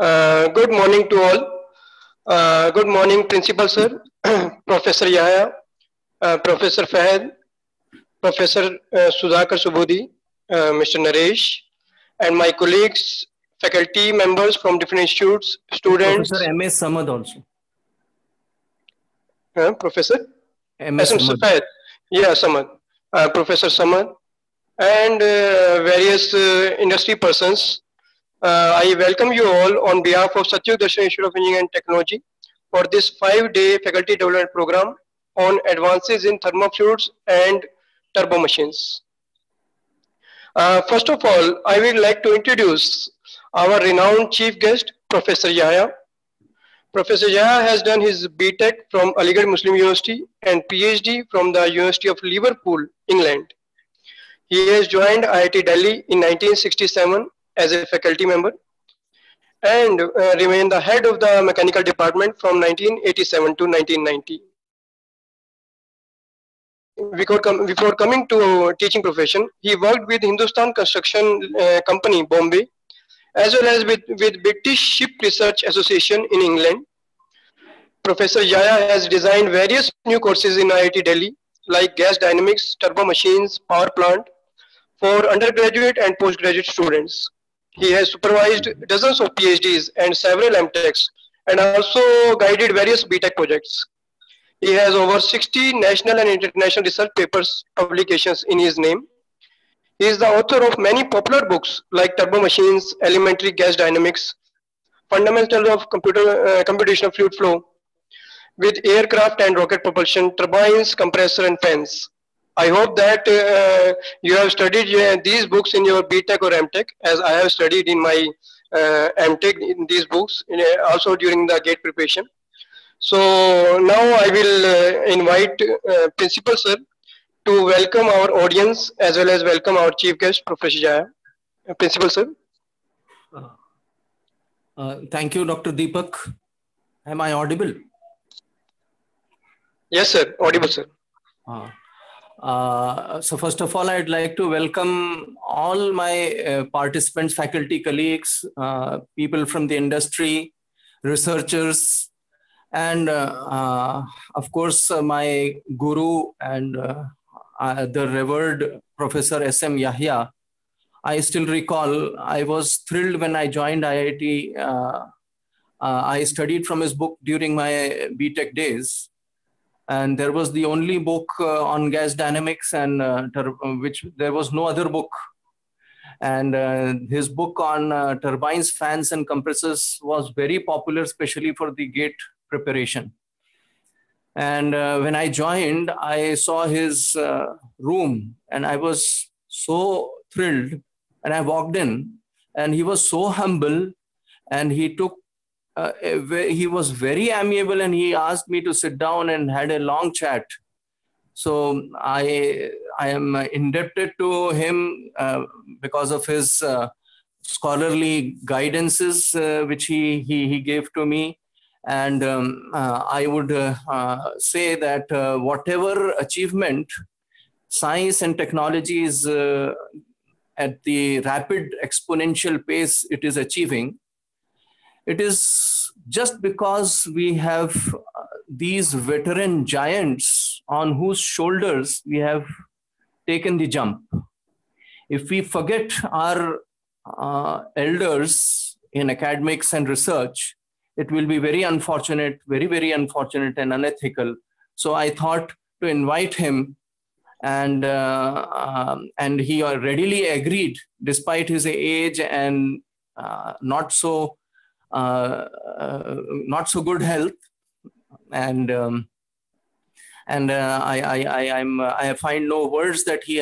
Uh, good morning to all. Uh, good morning, Principal Sir, Professor Yahya, uh, Professor Fahad, Professor uh, Sudhakar Subudhi, uh, Mr. Naresh, and my colleagues, faculty members from different institutes, students. Professor M.S. Samad also. Uh, Professor? M.S. Samad. Yeah, Samad. Uh, Professor Samad. And uh, various uh, industry persons. Uh, I welcome you all on behalf of Satyug Darshan Institute of Engineering and Technology for this five-day faculty development program on advances in thermofluids and turbo machines. Uh, first of all, I would like to introduce our renowned chief guest, Professor Yahya. Professor Yahya has done his BTech from Aligarh Muslim University and PhD from the University of Liverpool, England. He has joined IIT Delhi in 1967 as a faculty member and uh, remained the head of the mechanical department from 1987 to 1990. Before, com- before coming to teaching profession, he worked with Hindustan Construction uh, Company, Bombay, as well as with, with British Ship Research Association in England. Professor Yahya has designed various new courses in IIT Delhi, like gas dynamics, turbo machines, power plant, for undergraduate and postgraduate students. He has supervised dozens of PhDs and several MTechs, and also guided various BTech projects. He has over 60 national and international research papers publications in his name. He is the author of many popular books like Turbo Machines, Elementary Gas Dynamics, Fundamentals of Computer, uh, Computational Fluid Flow, with aircraft and rocket propulsion, turbines, compressor, and fans. I hope that uh, you have studied uh, these books in your BTech or MTech, as I have studied in my uh, MTech in these books, in, uh, also during the gate preparation. So now I will uh, invite uh, Principal Sir to welcome our audience as well as welcome our chief guest, Professor Yahya. Principal Sir. Uh, thank you, Dr. Deepak. Am I audible? Yes, sir. Audible, sir. Uh, uh, so first of all, I'd like to welcome all my uh, participants, faculty colleagues, uh, people from the industry, researchers, and uh, uh, of course, uh, my guru and the revered Professor S.M. Yahya. I still recall I was thrilled when I joined IIT. I studied from his book during my BTech days and there was the only book uh, on gas dynamics and uh, tur- which there was no other book. And uh, his book on uh, turbines fans and compressors was very popular especially for the gate preparation. And uh, when i joined i saw his uh, room and i was so thrilled. And i walked in and he was so humble and he took uh, he was very amiable and he asked me to sit down and had a long chat. So i i am indebted to him uh, because of his uh, scholarly guidances uh, which he, he he gave to me. And um, uh, i would uh, say that whatever achievement science and technology is at the rapid exponential pace it is achieving it is just because we have uh, these veteran giants on whose shoulders we have taken the jump. If we forget our uh, elders in academics and research, it will be very unfortunate, very, very unfortunate and unethical. So I thought to invite him and uh, um, and he readily agreed despite his age and uh, not so not so good health and um, and uh, I, I, I, I'm, uh, I find no words that he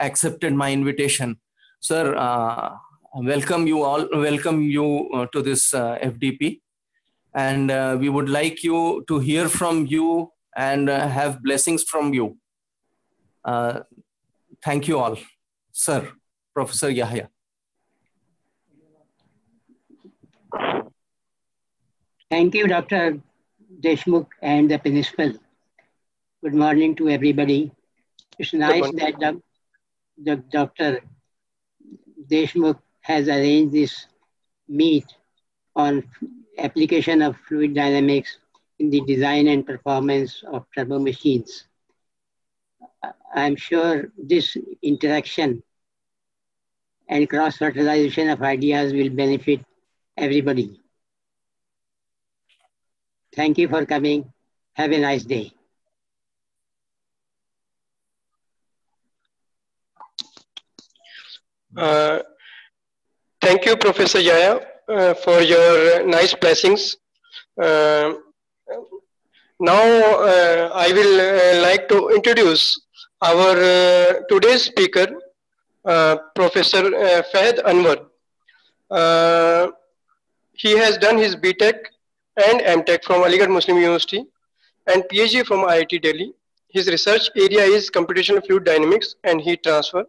accepted my invitation. Sir, uh, welcome you all, welcome you uh, to this uh, FDP. And uh, we would like you to hear from you and uh, have blessings from you. Uh, thank you all. Sir, Professor Yahya. Thank you, Dr. Deshmukh and the principal. Good morning to everybody. It's nice that the, the Dr. Deshmukh has arranged this meet on application of fluid dynamics in the design and performance of turbo machines. I'm sure this interaction and cross-fertilization of ideas will benefit everybody. Thank you for coming. Have a nice day. Uh, thank you, Professor Yahya, uh, for your nice blessings. Uh, now, uh, I will uh, like to introduce our uh, today's speaker, Professor Fahad Anwer. he has done his BTech and MTech from Aligarh Muslim University and PhD from IIT Delhi. His research area is computational fluid dynamics and heat transfer.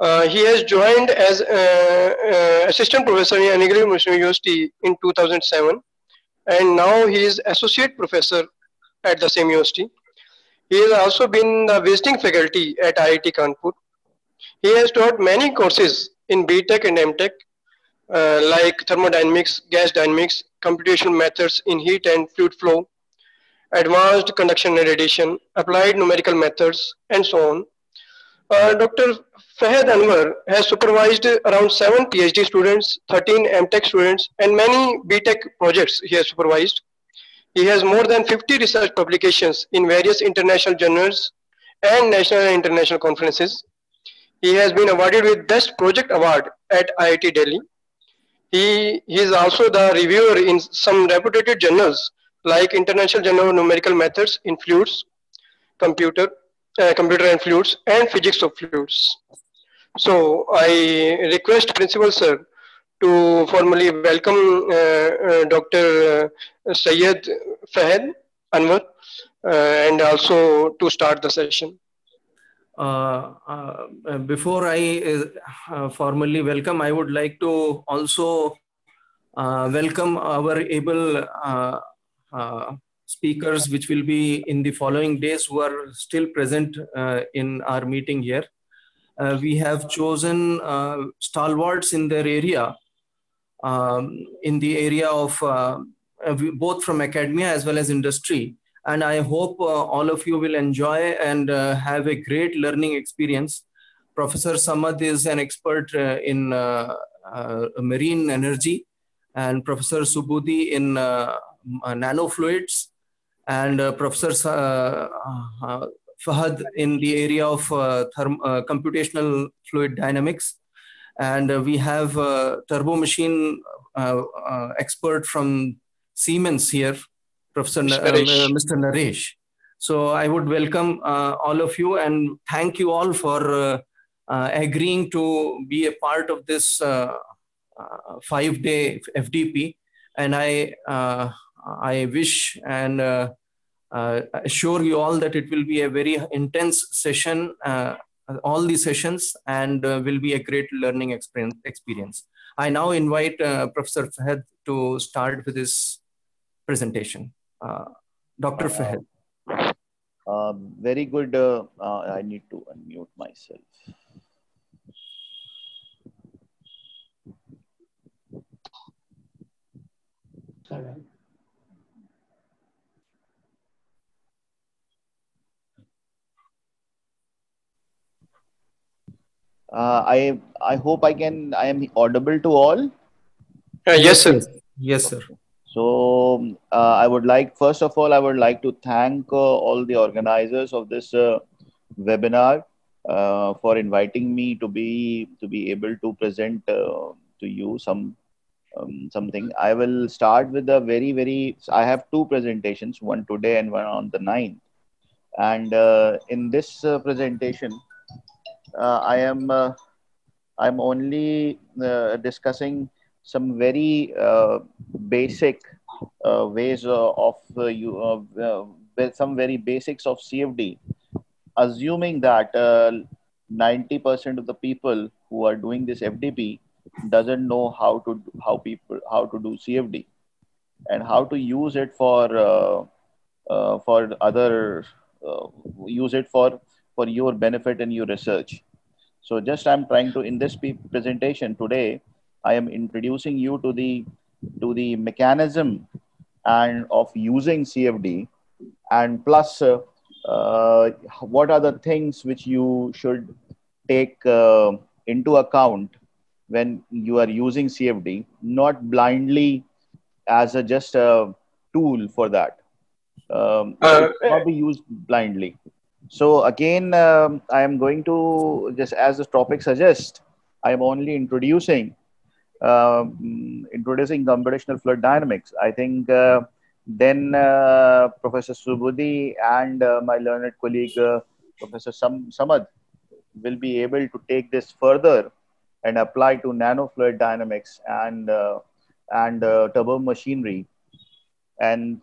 Uh, he has joined as uh, uh, assistant professor in Aligarh Muslim University in 2007 and now he is associate professor at the same university. He has also been the visiting faculty at IIT Kanpur. He has taught many courses in BTech and MTech uh, like thermodynamics, gas dynamics, computational methods in heat and fluid flow, advanced conduction and radiation, applied numerical methods, and so on. Uh, Dr. Fahad Anwer has supervised around seven PhD students, 13 MTech students, and many BTech projects he has supervised. He has more than 50 research publications in various international journals and national and international conferences. He has been awarded with Best Project Award at IIT Delhi. He, is also the reviewer in some reputed journals like International Journal of Numerical Methods in Fluids, Computer, uh, Computer and Fluids, and Physics of Fluids. So I request Principal Sir to formally welcome uh, uh, Dr. Uh, Syed Fahad Anwer and also to start the session. Uh, uh, before I uh, formally welcome, I would like to also welcome our able speakers, which will be in the following days who are still present in our meeting here uh, we have chosen uh, stalwarts in their area, um, in the area of uh, both from academia as well as industry. And I hope all of you will enjoy and have a great learning experience. Professor Samad is an expert in marine energy and Professor Subudhi in nanofluids and uh, Professor uh, uh, Fahad in the area of uh, uh, computational fluid dynamics. And uh, we have a turbo machine expert from Siemens here, Professor uh, Naresh. Uh, Mr. Naresh. So I would welcome uh, all of you and thank you all for agreeing to be a part of this five-day FDP. And I, I wish and uh, assure you all that it will be a very intense session, uh, all the sessions, and uh, will be a great learning experience. experience. I now invite Professor Fahad to start with his presentation. Dr. Fahad. Uh, very good. Uh, uh, I need to unmute myself. Sorry. Uh, I I hope I can. I am audible to all. Uh, yes, sir. Yes, sir. So uh, I would like first of all I would like to thank uh, all the organizers of this uh, webinar uh, for inviting me to be to be able to present to you some um, something. I will start with a very very. I have two presentations, one today and one on the 9th. And in this presentation, uh, I am uh, I'm only uh, discussing some very uh, basic uh, ways uh, of you some very basics of CFD, assuming that 90% of the people who are doing this FDP doesn't know how to how people how to do CFD and how to use it for uh, uh, for other uh, use it for for your benefit and your research. So just I'm trying to, in this presentation today, I am introducing you to the to the mechanism and of using CFD, and plus uh, uh, what are the things which you should take uh, into account when you are using CFD, not blindly as a just a tool for that. Um, uh, not be used blindly. So again, um, I am going to just as the topic suggests, I am only introducing um, introducing computational fluid dynamics. I think uh, then uh, Professor Subudhi and uh, my learned colleague uh, Professor Sam- Samad will be able to take this further and apply to nanofluid dynamics and uh, and uh, turbo machinery and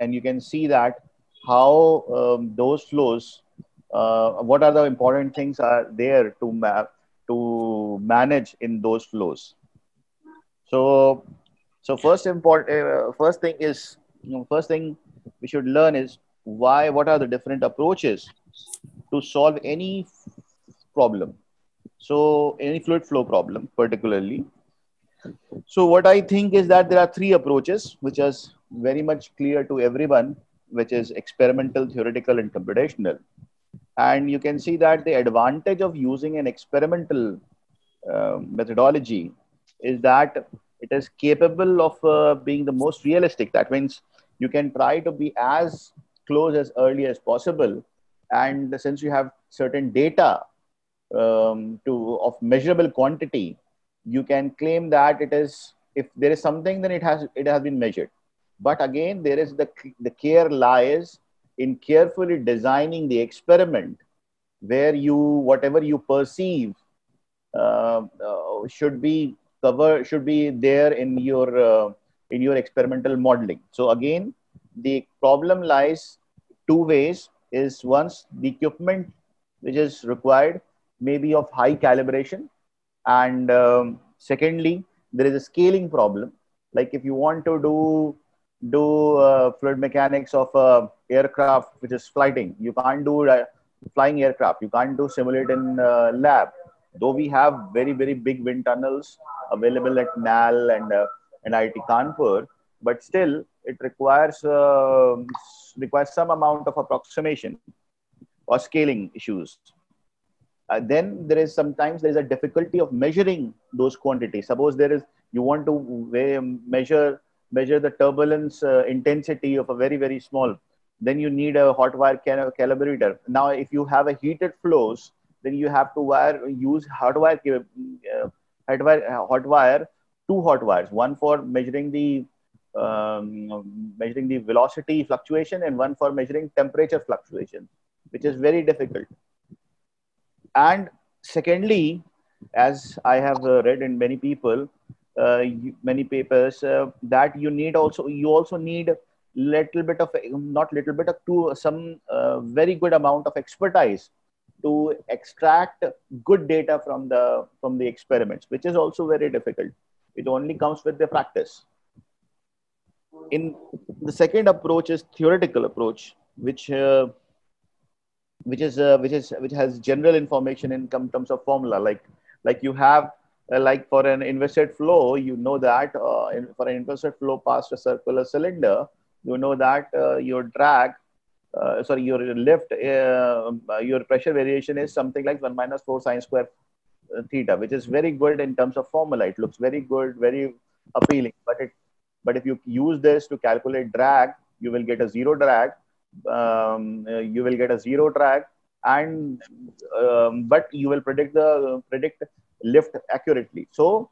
and you can see that how um, those flows what are the important things are there to map to manage in those flows so so first important uh, first thing is you know, first thing we should learn is why what are the different approaches to solve any problem. So any fluid flow problem particularly. So what i think is that there are three approaches which is very much clear to everyone which is experimental theoretical and computational. And you can see that the advantage of using an experimental uh, methodology is that it is capable of uh, being the most realistic. That means you can try to be as close as early as possible. And since you have certain data um, to of measurable quantity you can claim that it is if there is something then it has it has been measured. But again there is the the care lies in carefully designing the experiment where you whatever you perceive uh, uh, should be cover should be there in your uh, in your experimental modeling. So again the problem lies two ways. Is once the equipment which is required may be of high calibration and um, secondly there is a scaling problem. Like if you want to do do uh, fluid mechanics of a aircraft which is flying you can't do uh, flying aircraft. You can't do simulate in uh, lab though we have very very big wind tunnels available at NAL and uh, and IIT Kanpur but still it requires uh, requires some amount of approximation or scaling issues. Uh, then there is sometimes there is a difficulty of measuring those quantities. Suppose there is you want to weigh, measure measure the turbulence uh, intensity of a very very small then you need a hot wire cal- calibrator. Now if you have a heated flows then you have to wire use hot wire uh, hot wire, hot wire two hot wires. One for measuring the um, measuring the velocity fluctuation and one for measuring temperature fluctuation which is very difficult. And secondly as i have uh, read in many people uh, many papers uh, that you need also you also need little bit of not little bit of to some uh, very good amount of expertise to extract good data from the from the experiments which is also very difficult. It only comes with the practice. In the second approach is theoretical approach which uh, which is uh, which is which has general information in terms of formula. Like like you have uh, like for an inviscid flow you know that uh, in, for an inviscid flow past a circular cylinder you know that uh, your drag uh, sorry your lift uh, your pressure variation is something like 1 minus 4 sine square theta which is very good in terms of formula. It looks very good very appealing but it but if you use this to calculate drag you will get a zero drag um, uh, you will get a zero drag and um, but you will predict the predict lift accurately. So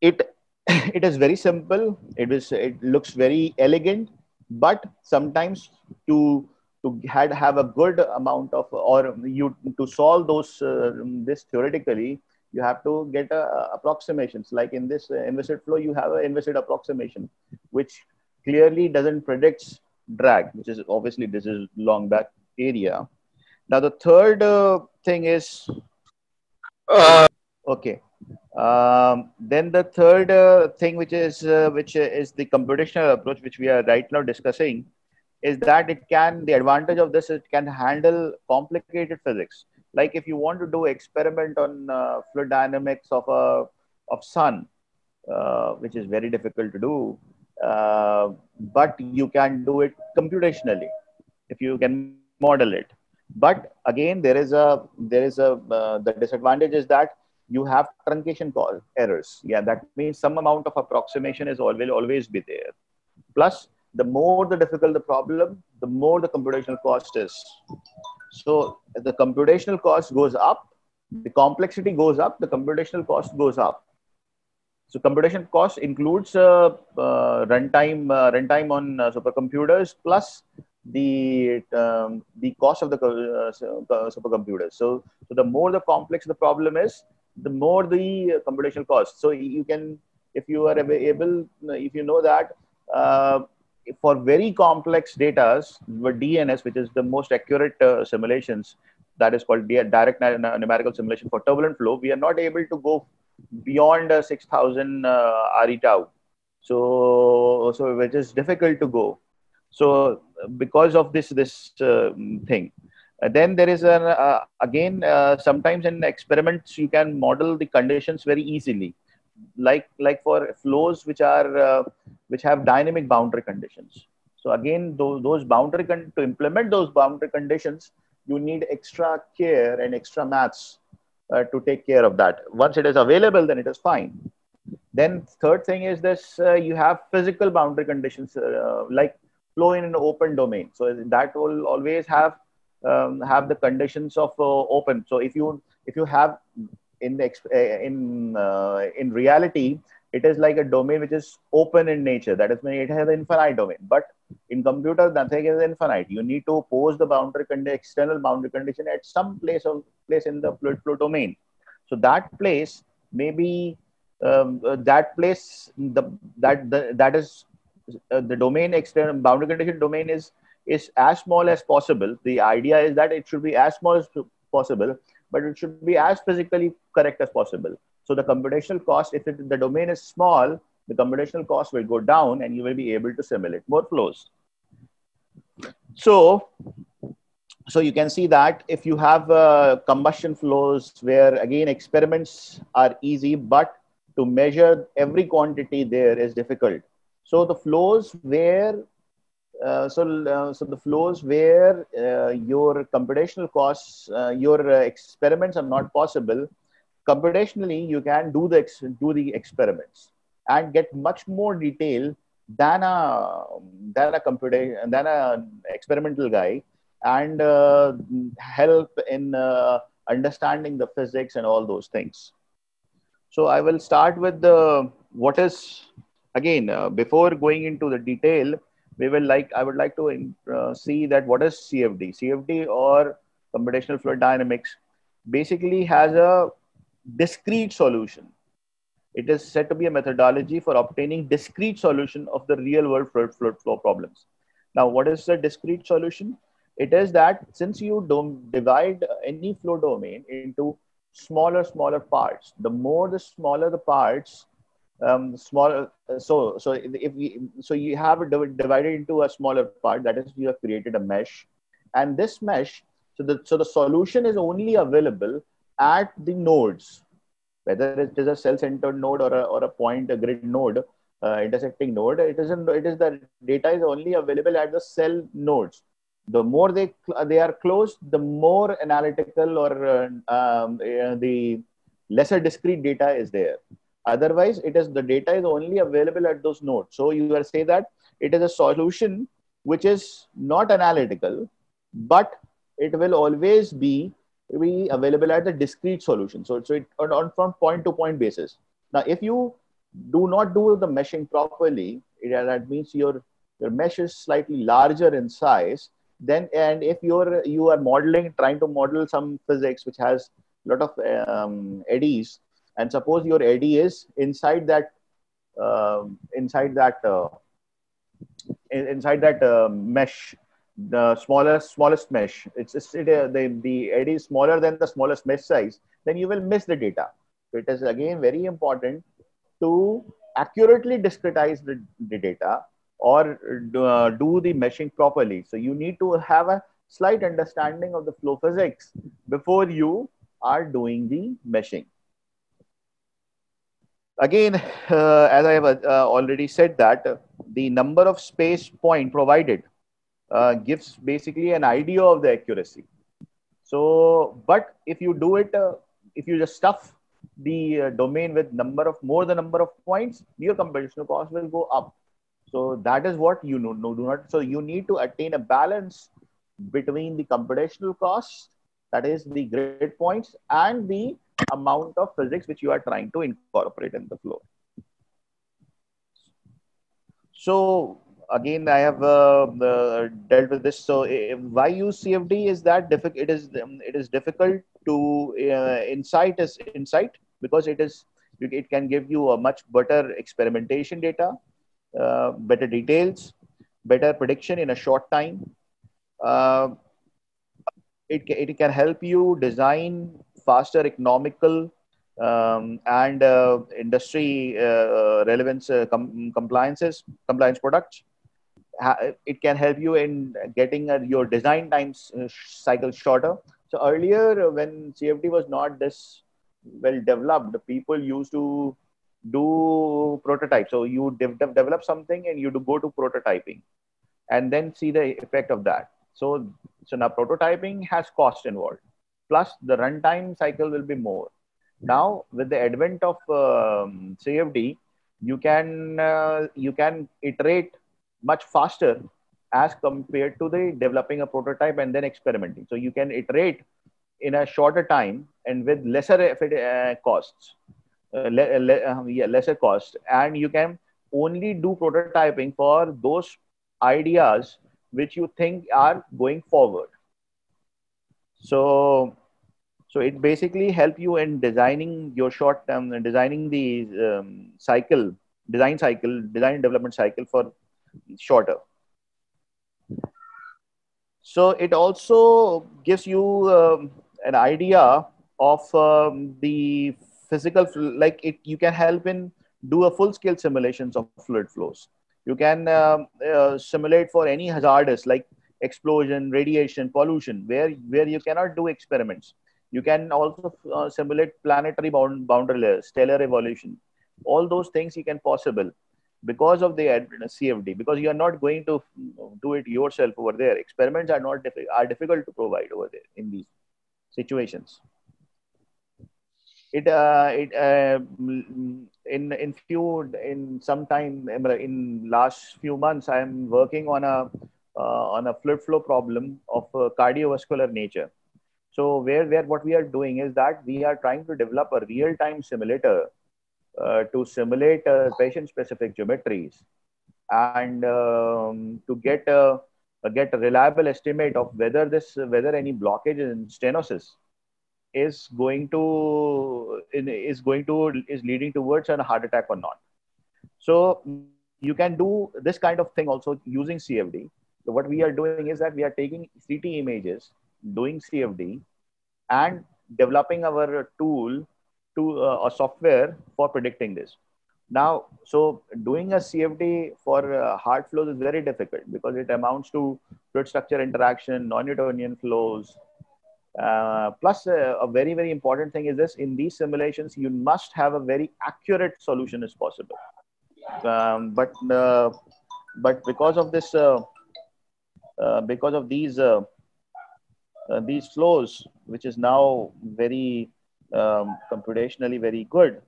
it it is very simple. It is it looks very elegant but sometimes to to had have a good amount of or you to solve those uh, this theoretically you have to get uh, approximations like in this uh, inviscid flow you have an inviscid approximation which clearly doesn't predict drag, which is obviously this is long back area. Now the third uh, thing is uh, okay. Um, then the third uh, thing, which is uh, which is the computational approach, which we are right now discussing, is that it can the advantage of this it can handle complicated physics. Like if you want to do experiment on uh, fluid dynamics of a of sun, uh, which is very difficult to do. Uh, but you can do it computationally if you can model it. But again, there is a there is a uh, the disadvantage is that you have truncation errors. Yeah, that means some amount of approximation is always always be there. Plus, the more the difficult the problem, the more the computational cost is. So the computational cost goes up, the complexity goes up, the computational cost goes up. So computation cost includes uh, uh, runtime uh, runtime on uh, supercomputers plus the um, the cost of the uh, supercomputers. So, so the more the complex the problem is, the more the computational cost. So you can, if you are able, if you know that uh, for very complex data, with DNS, which is the most accurate uh, simulations, that is called direct numerical simulation for turbulent flow, we are not able to go beyond uh, 6000 uh, RE tau. So, so which is difficult to go. So because of this, this uh, thing, uh, then there is an, uh, again, uh, sometimes in experiments, you can model the conditions very easily. Like, like for flows which are, uh, which have dynamic boundary conditions. So again, those, those boundary, con- to implement those boundary conditions, you need extra care and extra maths uh, to take care of that. Once it is available, then it is fine. Then third thing is this, uh, you have physical boundary conditions like flow in an open domain. So that will always have um, have the conditions of uh, open. So if you if you have in the uh, in uh, in reality, it is like a domain which is open in nature. That is, it has an infinite domain. But in computer, nothing is infinite. You need to pose the boundary condition, external boundary condition at some place of place in the fluid flow domain. So that place maybe um, uh, that place the that the, that is uh, the domain external boundary condition domain is is as small as possible. The idea is that it should be as small as possible, but it should be as physically correct as possible. So the computational cost, if it, the domain is small, the computational cost will go down and you will be able to simulate more flows. So, so you can see that if you have uh, combustion flows where again experiments are easy, but to measure every quantity there is difficult. So the flows where uh, so, uh, so the flows where uh, your computational costs, uh, your uh, experiments are not possible, computationally you can do the do the experiments and get much more detail than a than a computation than a experimental guy, and help in understanding the physics and all those things. So I will start with the what is again before going into the detail we will like i would like to uh, see that what is cfd cfd or computational fluid dynamics basically has a discrete solution. It is said to be a methodology for obtaining discrete solution of the real world fluid, fluid flow problems. Now what is the discrete solution? It is that since you don't divide any flow domain into smaller smaller parts the more the smaller the parts um, smaller. So so if we so you have it divided into a smaller part. That is, you have created a mesh, and this mesh. So the so the solution is only available at the nodes, whether it is a cell-centered node or a, or a point a grid node, uh, intersecting node. It isn't. It is the data is only available at the cell nodes. The more they they are close, the more analytical or uh, um, uh, the lesser discrete data is there. Otherwise, it is the data is only available at those nodes. So you will say that it is a solution which is not analytical, but it will always be, be available at the discrete solution. So, so it on, on from point to point basis. Now, if you do not do the meshing properly, it, that means your your mesh is slightly larger in size. Then, and if you're you are modeling, trying to model some physics which has a lot of um, eddies, and suppose your eddy is inside that uh, inside that uh, inside that uh, mesh the smallest smallest mesh it's, it's it, uh, the, the eddy is smaller than the smallest mesh size then you will miss the data. So it is again very important to accurately discretize the, the data or uh, do the meshing properly. So you need to have a slight understanding of the flow physics before you are doing the meshing again, uh, as I have uh, already said that uh, the number of space point provided gives basically an idea of the accuracy. So, but if you do it, if you just stuff the uh, domain with number of more the number of points, your computational cost will go up. So that is what you know, no, do not. So you need to attain a balance between the computational cost, that is the grid points, and the amount of physics which you are trying to incorporate in the flow. So again, I have uh, dealt with this. So why use CFD is that difficult? It is it is difficult to uh, insight is insight because it is it can give you a much better experimentation data, uh, better details, better prediction in a short time. Uh, it, it can help you design faster economical um, and uh, industry uh, relevance uh, com- compliances, compliance products. it can help you in getting uh, your design times uh, cycle shorter. So earlier, when CFD was not this well developed, people used to do prototype. So you de- de- develop something and you do go to prototyping, and then see the effect of that. So so now prototyping has cost involved plus the runtime cycle will be more. Now, with the advent of um, CFD, you can uh, you can iterate much faster as compared to the developing a prototype and then experimenting. So you can iterate in a shorter time and with lesser uh, costs, uh, le- le- uh, yeah, lesser cost, and you can only do prototyping for those ideas which you think are going forward. So, so it basically help you in designing your short term, and designing the um, cycle, design cycle, design development cycle for shorter. So it also gives you um, an idea of um, the physical, like it, you can help in do a full scale simulations of fluid flows. You can uh, uh, simulate for any hazardous like explosion, radiation, pollution, where, where you cannot do experiments. You can also uh, simulate planetary bound, boundary layers, stellar evolution. All those things you can possible because of the CFD, because you are not going to do it yourself over there. Experiments are not diffi- are difficult to provide over there in these situations. It uh, it uh, in in few in some time in last few months I am working on a uh, on a fluid flow problem of uh, cardiovascular nature. So where, where what we are doing is that we are trying to develop a real-time simulator uh, to simulate uh, patient-specific geometries and um, to get a, get a reliable estimate of whether this whether any blockage in stenosis is going to is going to is leading towards a heart attack or not. So you can do this kind of thing also using CFD so what we are doing is that we are taking CT images, doing CFD, and developing our tool to uh, a software for predicting this. Now, so doing a CFD for uh, heart flows is very difficult because it amounts to fluid structure interaction, non-Newtonian flows. Uh, plus, uh, a very, very important thing is this, in these simulations, you must have a very accurate solution as possible. Um, but, uh, but because of this uh, uh, because of these uh, uh, these flows, which is now very um, computationally very good,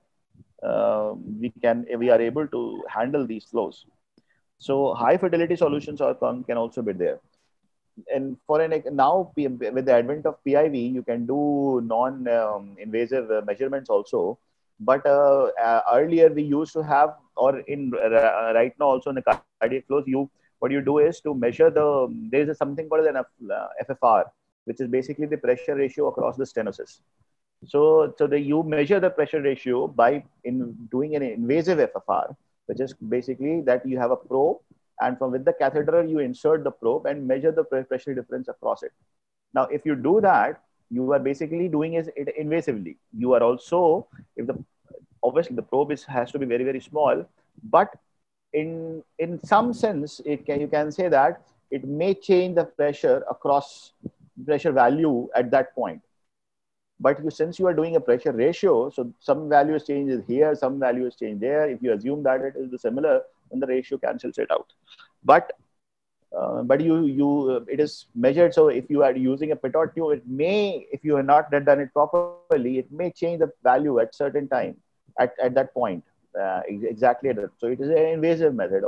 we can we are able to handle these flows. So high fidelity solutions are can also be there and for an now with the advent of PIV, you can do non-invasive um, measurements also. But uh, uh, earlier we used to have, or in uh, right now also in the cardiac flows, you what you do is to measure the there is something called an FFR, which is basically the pressure ratio across the stenosis. So, so the, you measure the pressure ratio by in doing an invasive FFR, which is basically that you have a probe, and from with the catheter you insert the probe and measure the pressure difference across it. Now, if you do that, you are basically doing it invasively. You are also, if the obviously the probe is has to be very very small, but in in some sense it can you can say that it may change the pressure across pressure value at that point but you, since you are doing a pressure ratio, so some value is changed here, some value is changed there. If you assume that it is the similar, then the ratio cancels it out. But uh, but you you uh, it is measured. So if you are using a pitot tube, it may if you have not done it properly, it may change the value at certain time at, at that point uh, exactly. So it is an invasive method.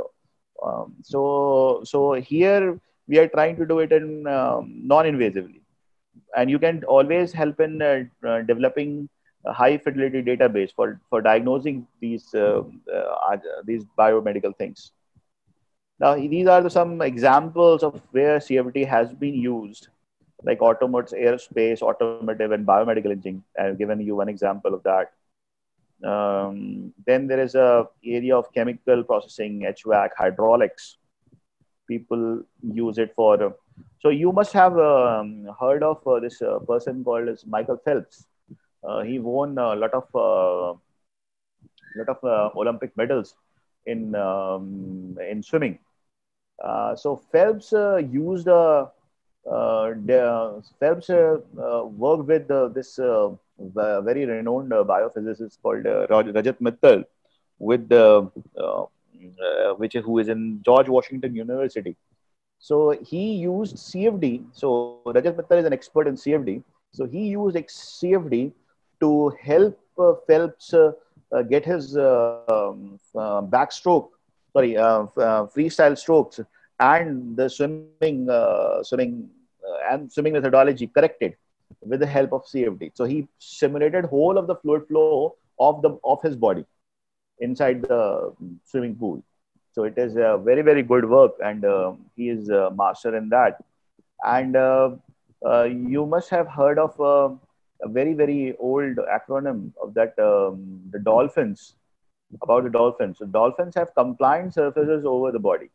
Um, so so here we are trying to do it in um, non-invasively and you can always help in uh, uh, developing a high fidelity database for, for diagnosing these, uh, uh, these biomedical things. Now, these are the, some examples of where CFD has been used, like automotive, aerospace, automotive, and biomedical imaging. I've given you one example of that. Um, then there is a area of chemical processing, HVAC, hydraulics. People use it for so you must have um, heard of uh, this uh, person called as Michael Phelps. Uh, he won a lot of uh, lot of uh, Olympic medals in um, in swimming. Uh, so Phelps used uh, Phelps worked with this very renowned biophysicist called Rajat Mittal, with the which is who is in George Washington University so he used CFD. So Rajat Mittal is an expert in CFD. So he used CFD to help uh, Phelps uh, uh, get his uh, um, uh, backstroke, sorry, uh, freestyle strokes and the swimming, swimming and swimming methodology corrected with the help of CFD. So he simulated whole of the fluid flow of the of his body inside the swimming pool. So it is a very, very good work, and uh, he is a master in that. And uh, uh, you must have heard of uh, a very, very old acronym of that, um, the dolphins, about the dolphins. So dolphins have compliant surfaces over the body.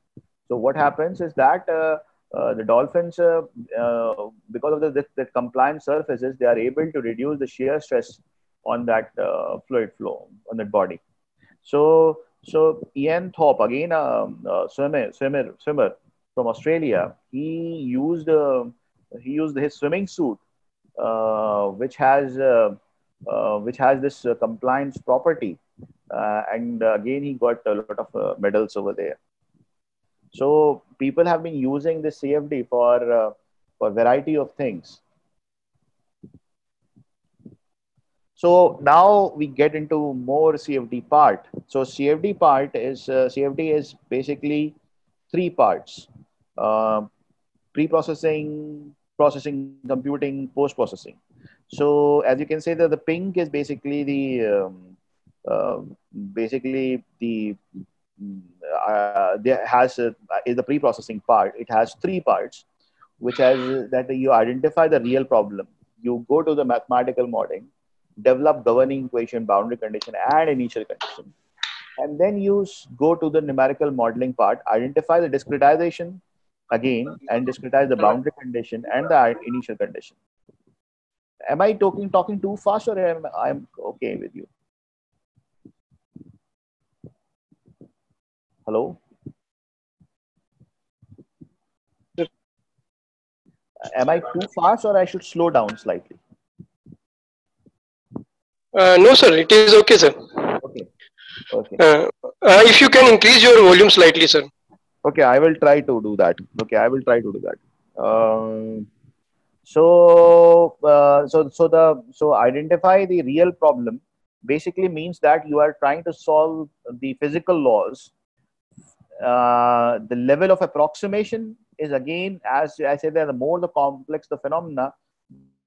So what happens is that uh, uh, the dolphins, because of the, the, the, compliant surfaces, they are able to reduce the shear stress on that fluid flow on that body. So so Ian Thorpe, again a um, uh, swimmer, swimmer, swimmer from Australia, he used uh, he used his swimming suit, uh, which has uh, uh, which has this compliance property, and again he got a lot of medals over there. So people have been using this CFD for for variety of things. So now we get into more CFD part. So CFD part is uh, CFD is basically three parts: uh, pre-processing, processing, computing, post-processing. So as you can say that the pink is basically the um, uh, basically the uh, there has a, is the pre-processing part. It has three parts, which has that you identify the real problem. You go to the mathematical modeling develop governing equation, boundary condition, and initial condition. And then you go to the numerical modeling part, identify the discretization again, and discretize the boundary condition and the initial condition. Am I talking talking too fast, or am I okay with you? Hello. Am I too fast, or I should slow down slightly? Uh, no, sir. It is okay, sir. Okay. Okay. Uh, uh, if you can increase your volume slightly, sir. Okay, I will try to do that. Okay, I will try to do that. Um, so, uh, so, so the so identify the real problem basically means that you are trying to solve the physical laws. Uh, the level of approximation is again, as I said, that the more the complex the phenomena,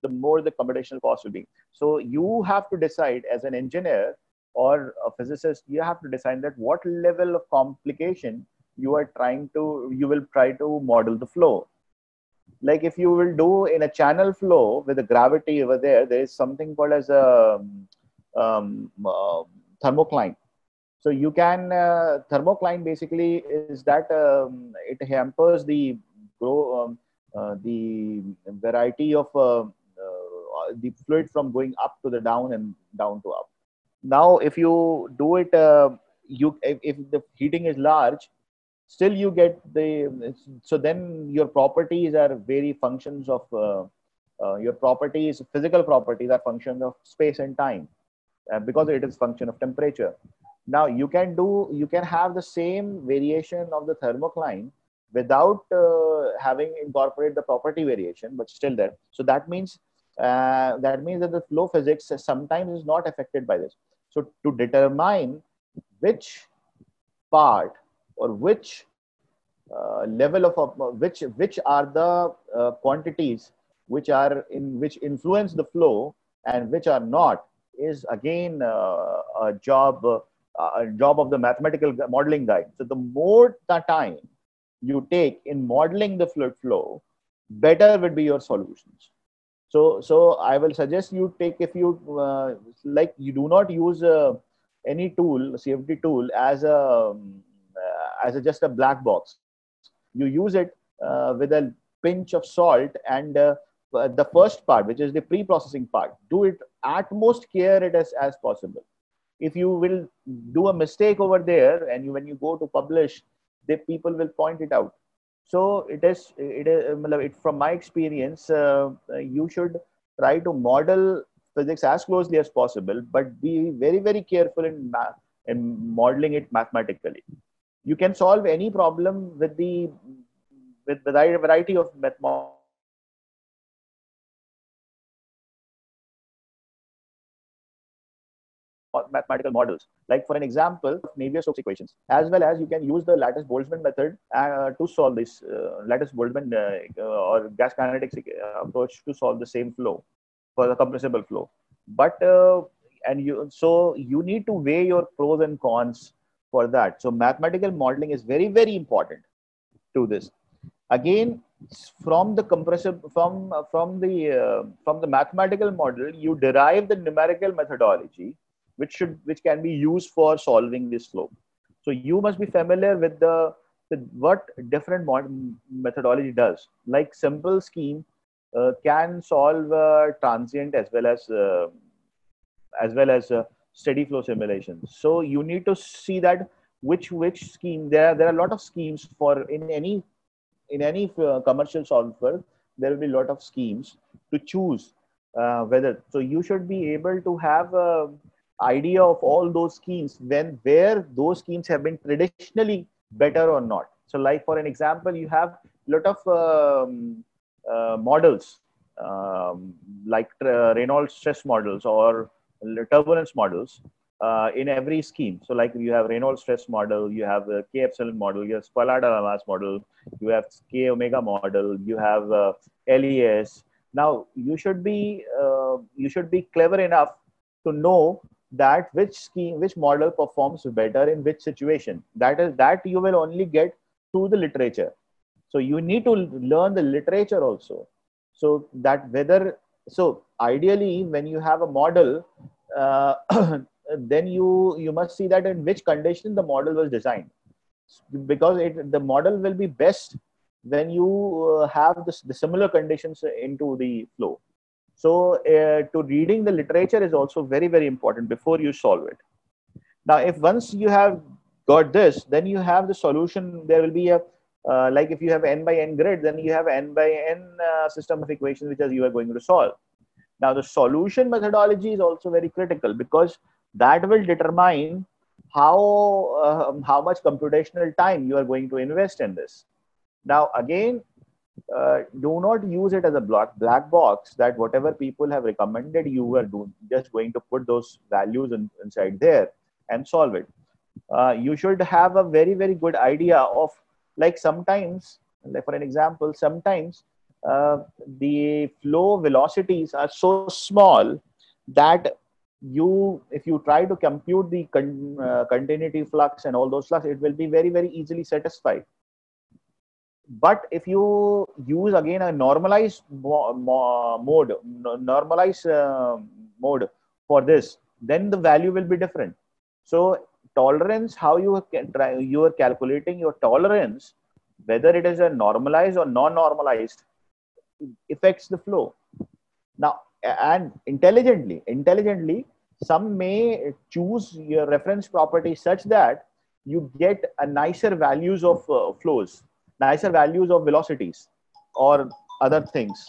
the more the computational cost will be. So you have to decide as an engineer or a physicist, you have to decide that what level of complication you are trying to, you will try to model the flow. Like if you will do in a channel flow with the gravity over there, there is something called as a um, uh, thermocline. So you can, uh, thermocline basically is that um, it hampers the grow, um, uh, the variety of uh, the fluid from going up to the down and down to up. Now, if you do it, uh, you if, if the heating is large, still you get the so then your properties are very functions of uh, uh, your properties, physical properties are functions of space and time uh, because it is function of temperature. Now you can do, you can have the same variation of the thermocline without uh, having incorporate the property variation, but still there. So that means uh, that means that the flow physics sometimes is not affected by this. So to determine which part or which uh, level of uh, which which are the uh, quantities which are in which influence the flow and which are not is again uh, a job uh, a job of the mathematical modeling guy. So the more the time you take in modeling the fluid flow, better would be your solutions. So, so I will suggest you take if you uh, like you do not use uh, any tool, CFD tool as a um, as a, just a black box. You use it uh, with a pinch of salt and uh, the first part, which is the pre-processing part, do it at most care it as, as possible. If you will do a mistake over there and you, when you go to publish, the people will point it out so it is it is from my experience uh, you should try to model physics as closely as possible but be very very careful in in modeling it mathematically. You can solve any problem with the with the variety of methods mathematical models. Like for an example, Navier-Stokes equations, as well as you can use the lattice-Boltzmann method uh, to solve this uh, lattice-Boltzmann uh, or gas kinetics uh, approach to solve the same flow for the compressible flow. But uh, and you so you need to weigh your pros and cons for that. So mathematical modeling is very very important to this. Again, from the compressive from from the uh, from the mathematical model, you derive the numerical methodology which should which can be used for solving this flow so you must be familiar with the with what different methodology does. Like simple scheme uh, can solve uh, transient as well as uh, as well as uh, steady flow simulations so you need to see that which which scheme there there are a lot of schemes for in any in any uh, commercial solver there will be a lot of schemes to choose uh, whether. So you should be able to have idea of all those schemes when where those schemes have been traditionally better or not. So like for an example you have a lot of um, uh, models um, like uh, reynolds stress models or turbulence models uh, in every scheme. So like you have reynolds stress model you have k epsilon model you have Spalada mass model you have k omega model you have uh, les now you should be uh, you should be clever enough to know that which scheme which model performs better in which situation. That is that you will only get through the literature. So you need to learn the literature also. So that whether so ideally when you have a model uh, then you you must see that in which condition the model was designed. Because it, the model will be best when you uh, have this, the similar conditions into the flow so uh, to reading the literature is also very, very important before you solve it. Now, if once you have got this, then you have the solution. There will be a, uh, like if you have n by n grid, then you have n by n uh, system of equations which are you are going to solve. Now, the solution methodology is also very critical because that will determine how, uh, how much computational time you are going to invest in this. Now, again, uh, do not use it as a black black box that whatever people have recommended you are do, just going to put those values in, inside there and solve it. Uh, you should have a very very good idea of like sometimes like for an example sometimes uh, the flow velocities are so small that you if you try to compute the con, uh, continuity flux and all those flux it will be very very easily satisfied but if you use again a normalized mo- mo- mode normalized uh, mode for this then the value will be different. So tolerance how you can try you are calculating your tolerance whether it is a normalized or non-normalized affects the flow. Now and intelligently intelligently some may choose your reference property such that you get a nicer values of uh, flows nicer values of velocities or other things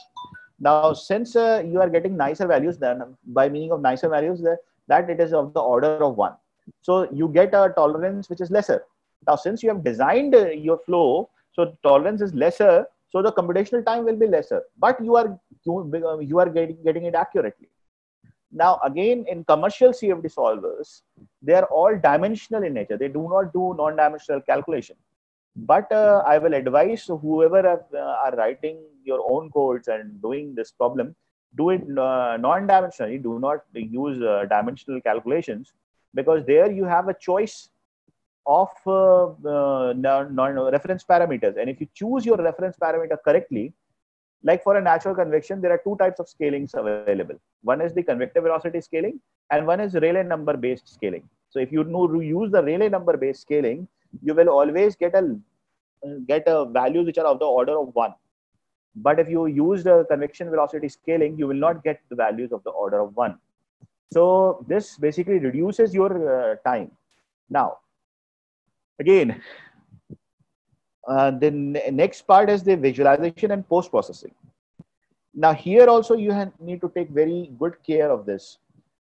Now, since uh, you are getting nicer values, then by meaning of nicer values, that, that it is of the order of one. So you get a tolerance which is lesser. Now, since you have designed uh, your flow, so tolerance is lesser, so the computational time will be lesser, but you are you, you are getting getting it accurately. Now, again, in commercial CFD solvers, they are all dimensional in nature. They do not do non-dimensional calculation. But uh, I will advise whoever are, uh, are, writing your own codes and doing this problem, do it uh, non-dimensionally. Do not use uh, dimensional calculations because there you have a choice of uh, non, non reference parameters. And if you choose your reference parameter correctly, like for a natural convection, there are two types of scalings available. One is the convective velocity scaling, and one is Rayleigh number based scaling. So if you know, use the Rayleigh number based scaling, you will always get a get a values which are of the order of one. But if you use the convection velocity scaling, you will not get the values of the order of one. So this basically reduces your uh, time. Now, again, uh, the next part is the visualization and post processing. Now here also you need to take very good care of this.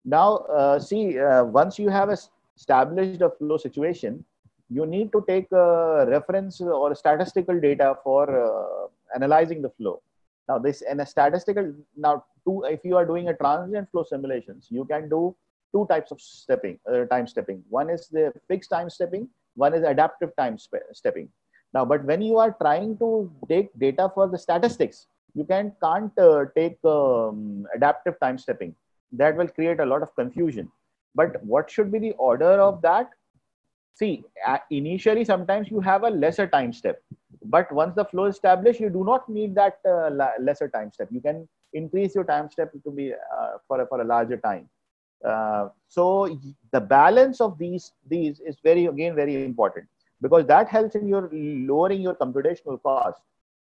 Now uh, see, uh, once you have established a flow situation, you need to take a reference or statistical data for uh, analyzing the flow. Now this and a statistical now two if you are doing a transient flow simulations, you can do two types of stepping uh, time stepping. One is the fixed time stepping. One is adaptive time stepping. Now, but when you are trying to take data for the statistics, you can can't uh, take um, adaptive time stepping. That will create a lot of confusion. But what should be the order of that? See, initially sometimes you have a lesser time step, but once the flow is established, you do not need that uh, lesser time step. You can increase your time step to be uh, for a, for a larger time. Uh, so the balance of these these is very again very important because that helps in your lowering your computational cost.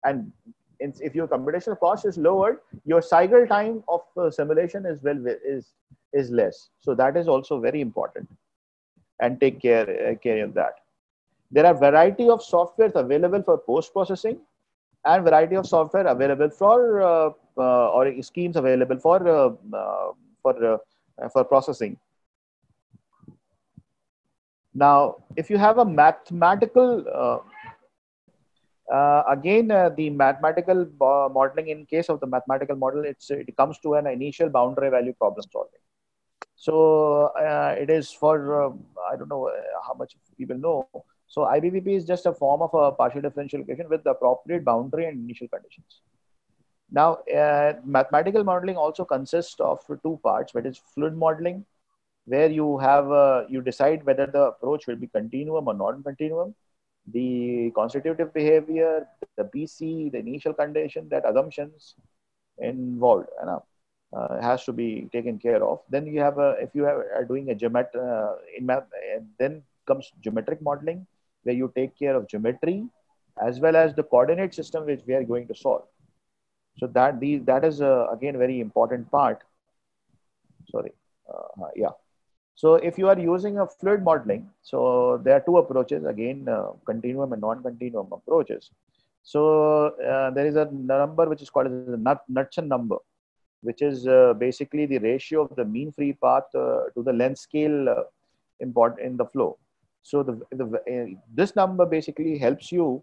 And if your computational cost is lowered, your cycle time of uh, simulation is well is is less. So that is also very important, and take care uh, care of that. There are variety of softwares available for post processing, and variety of software available for uh, uh or schemes available for uh, uh, for for processing. Now, if you have a mathematical, uh, uh, again, uh, the mathematical uh, modeling, in case of the mathematical model, it's, it comes to an initial boundary value problem solving. So uh, it is for, uh, I don't know how much people know. So IBVP is just a form of a partial differential equation with the appropriate boundary and initial conditions. Now, mathematical modeling also consists of two parts, which is fluid modeling where you have uh, you decide whether the approach will be continuum or non-continuum the constitutive behavior the bc the initial condition that assumptions involved you know, uh, has to be taken care of then you have a if you have, are doing a uh, in math and then comes geometric modeling where you take care of geometry as well as the coordinate system which we are going to solve. So that the that is uh, again very important part. Sorry. Uh, yeah. So if you are using a fluid modeling, so there are two approaches, again, uh, continuum and non-continuum approaches. So uh, there is a number which is called as the Knudsen number, which is uh, basically the ratio of the mean free path uh, to the length scale uh, import in the flow. So the, the this number basically helps you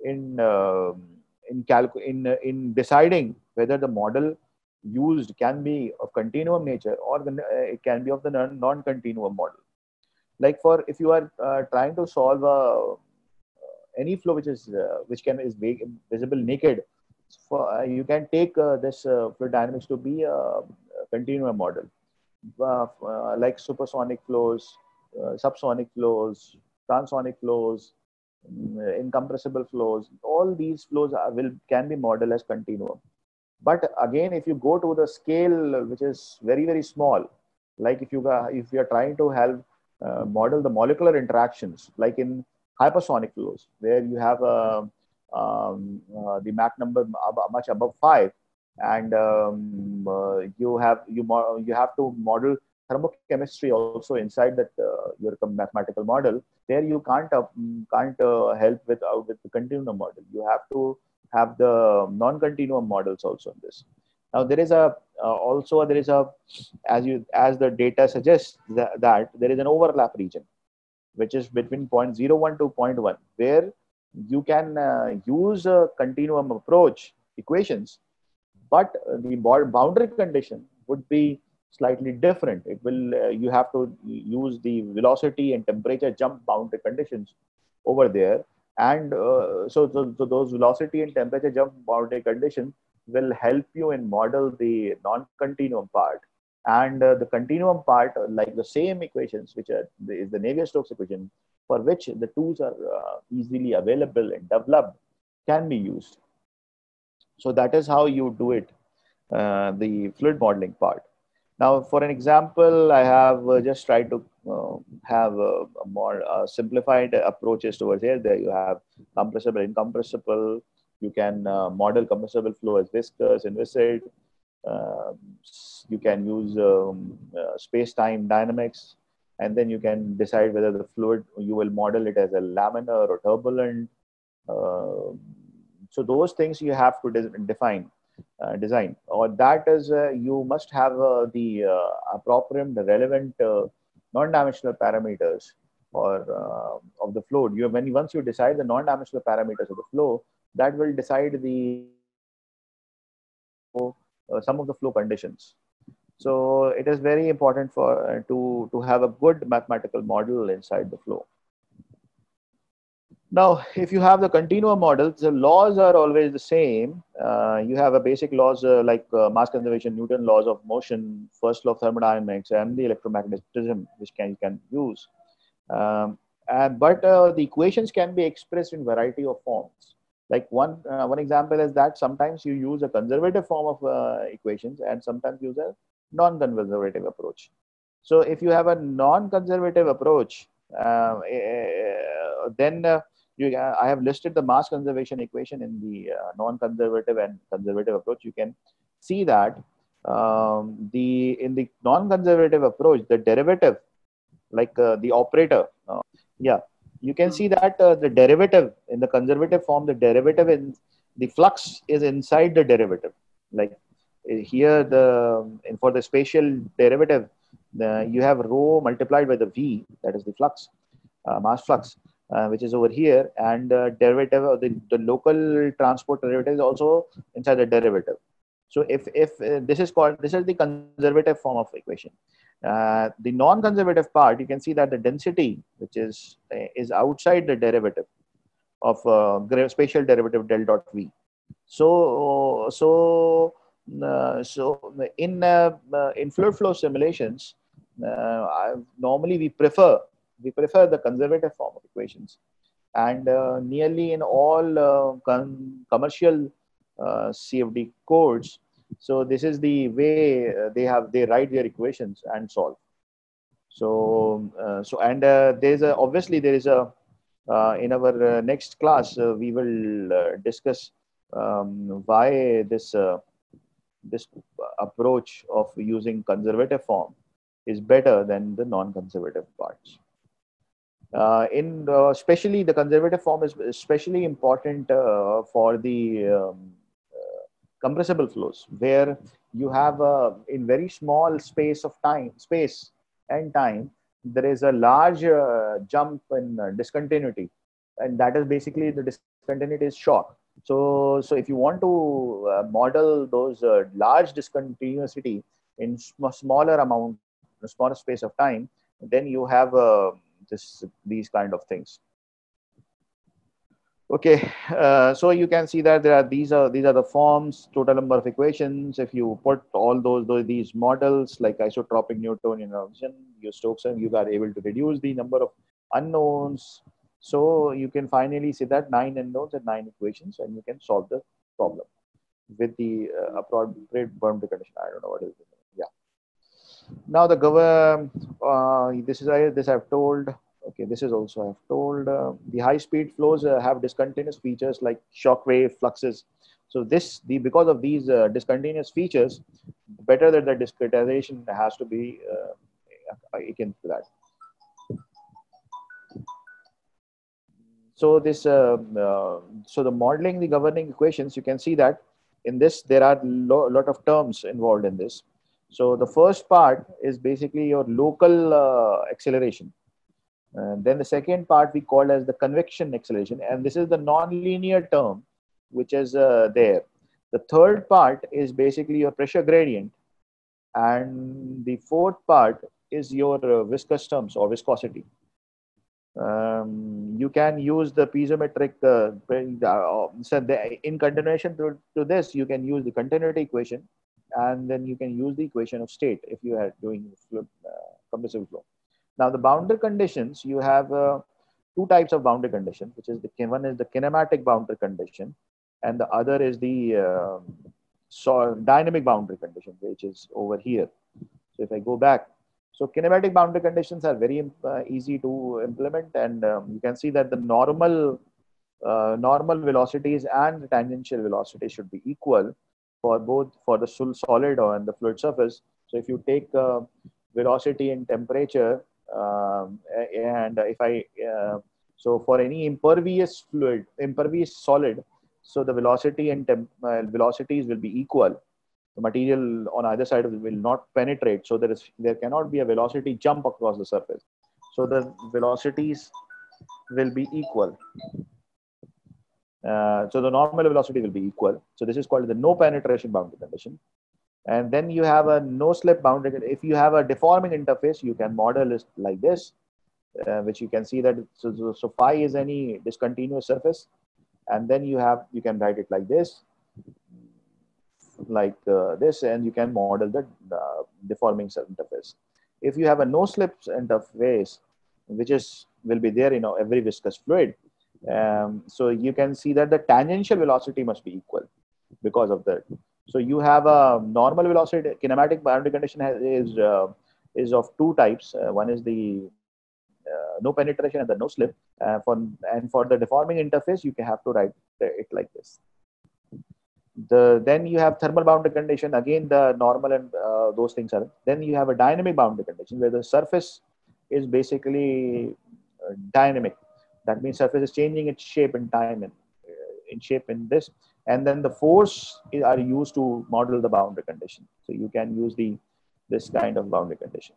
in um, in calc in in deciding whether the model used can be of continuum nature or the, uh, it can be of the non-continuum model. Like for if you are uh, trying to solve uh, any flow which is which can is visible naked, for, uh, you can take uh, this fluid dynamics to be a continuum model, like supersonic flows, subsonic flows, transonic flows, mm, incompressible flows. All these flows are, will can be modeled as continuum but again, if you go to the scale, which is very, very small, like if you, if you are trying to help uh, model the molecular interactions, like in hypersonic flows, where you have uh, um, uh, the Mach number much above five, and um, uh, you have you you have to model thermochemistry also inside that uh, your mathematical model. There you can't uh, can't help with with the continuum model. You have to have the non-continuum models also in this. Now there is a uh, also there is a as you as the data suggests that, that there is an overlap region, which is between 0.01 to 0.1, where you can uh, use a continuum approach equations, but the boundary condition would be slightly different. It will uh, you have to use the velocity and temperature jump boundary conditions over there, and uh, so, so, so those velocity and temperature jump boundary conditions will help you in model the non-continuum part and uh, the continuum part like the same equations which are is the Navier-Stokes equation for which the tools are uh, easily available and developed can be used. So that is how you do it uh, the fluid modeling part. Now for an example i have uh, just tried to uh, have a, a more simplified approaches towards here. There you have compressible incompressible. You can uh, model compressible flow as viscous, inviscid. Uh, you can use um, uh, space-time dynamics, and then you can decide whether the fluid you will model it as a laminar or turbulent. Uh, so those things you have to de define, uh, design. Or that is uh, you must have the appropriate, the relevant non-dimensional parameters or of the flow. You when once you decide the non-dimensional parameters of the flow, that will decide the uh, some of the flow conditions. So it is very important for uh, to to have a good mathematical model inside the flow. Now, if you have the continuum model, the laws are always the same. Uh, you have a basic laws uh, like uh, mass conservation, Newton laws of motion, first law of thermodynamics, and the electromagnetism, which can you can use. Um, and, but uh, the equations can be expressed in variety of forms like one uh, one example is that sometimes you use a conservative form of equations and sometimes use a non-conservative approach so if you have a non-conservative approach uh, then uh, you, uh, i have listed the mass conservation equation in the uh, non-conservative and conservative approach you can see that um, the in the non-conservative approach the derivative like the operator yeah you can see that uh, the derivative in the conservative form, the derivative in the flux is inside the derivative. Like uh, here, the for the spatial derivative, you have rho multiplied by the v, that is the flux, uh, mass flux, uh, which is over here, and uh, derivative of the, the local transport derivative is also inside the derivative. So if if uh, this is called this is the conservative form of equation. Uh, the non-conservative part, you can see that the density, which is uh, is outside the derivative of uh, spatial derivative del dot v. So so so in uh, in fluid flow simulations, I, normally we prefer we prefer the conservative form of equations, and nearly in all commercial CFD codes so this is the way uh, they have they write their equations and solve. So uh, so and uh, there's a obviously there is a uh, in our uh, next class uh, we will discuss um, why this this approach of using conservative form is better than the non-conservative parts. in especially the conservative form is especially important for the um, compressible flows where you have a in very small space of time space and time there is a large uh, jump in uh, discontinuity and that is basically the discontinuity is shock so so if you want to uh, model those uh, large discontinuity in sm- smaller amount smaller space of time then you have uh, this these kind of things Okay, uh, so you can see that there are these are these are the forms, total number of equations. If you put all those, those these models like isotropic Newtonian function, you Stokes and you are able to reduce the number of unknowns. So you can finally see that nine unknowns and nine equations, and you can solve the problem with the uh, appropriate boundary condition. I don't know what is it. Yeah. Now the govern. Uh, this is I this I've told Okay, this is also I've told uh, the high speed flows uh, have discontinuous features like shock wave fluxes. So this the because of these uh, discontinuous features, better that the discretization has to be uh, akin to that. So this uh, uh, so the modeling the governing equations you can see that in this, there are a lo lot of terms involved in this. So the first part is basically your local uh, acceleration. And then the second part we call as the convection acceleration. And this is the non-linear term, which is uh, there. The third part is basically your pressure gradient. And the fourth part is your uh, viscous terms or viscosity. Um, you can use the piezometric, uh, uh, so the, in continuation to, to this, you can use the continuity equation and then you can use the equation of state if you are doing uh, compressible flow. Now the boundary conditions, you have uh, two types of boundary condition, which is the one is the kinematic boundary condition, and the other is the uh, so dynamic boundary condition, which is over here. So if I go back, so kinematic boundary conditions are very uh, easy to implement, and um, you can see that the normal uh, normal velocities and tangential velocity should be equal for both for the solid and the fluid surface. So if you take uh, velocity and temperature, um, and if I uh, so for any impervious fluid, impervious solid, so the velocity and temp, uh, velocities will be equal. The material on either side will not penetrate, so there is there cannot be a velocity jump across the surface. So the velocities will be equal. Uh, so the normal velocity will be equal. So this is called the no penetration boundary condition. And then you have a no slip boundary. If you have a deforming interface, you can model it like this, uh, which you can see that so, so, so phi is any discontinuous surface. And then you have, you can write it like this, like uh, this, and you can model the uh, deforming interface. If you have a no slip interface, which is will be there you know, every viscous fluid, um, so you can see that the tangential velocity must be equal because of that. So you have a normal velocity kinematic boundary condition has, is uh, is of two types. Uh, one is the uh, no penetration and the no slip. Uh, for and for the deforming interface, you can have to write it like this. The then you have thermal boundary condition. Again, the normal and uh, those things are. Then you have a dynamic boundary condition where the surface is basically uh, dynamic that means surface is changing its shape in time and uh, in shape in this. And then the force are used to model the boundary condition. So you can use the this kind of boundary condition.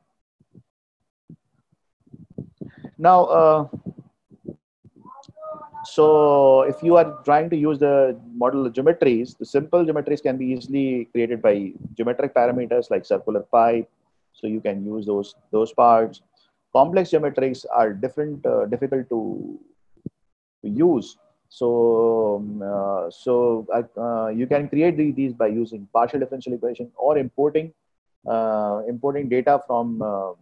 Now, uh, so if you are trying to use the model of geometries, the simple geometries can be easily created by geometric parameters like circular pipe. So you can use those those parts complex geometries are different, uh, difficult to, use. So, um, uh, so uh, you can create the, these by using partial differential equation or importing uh, importing data from uh,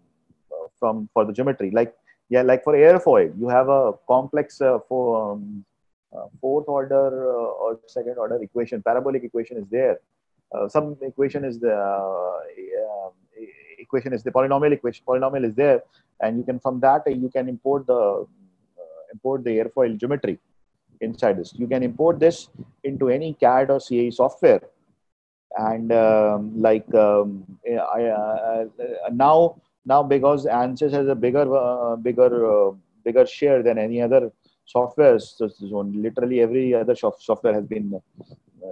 from for the geometry. Like yeah, like for airfoil, you have a complex uh, for um, fourth order or second order equation. Parabolic equation is there. some equation is the um, equation is the polynomial equation. Polynomial is there, and you can from that you can import the uh, import the airfoil geometry inside this. You can import this into any CAD or CAE software, and um, like um, I, uh, uh, now now because ANSYS has a bigger uh, bigger uh, bigger share than any other software. So, so literally every other software has been uh,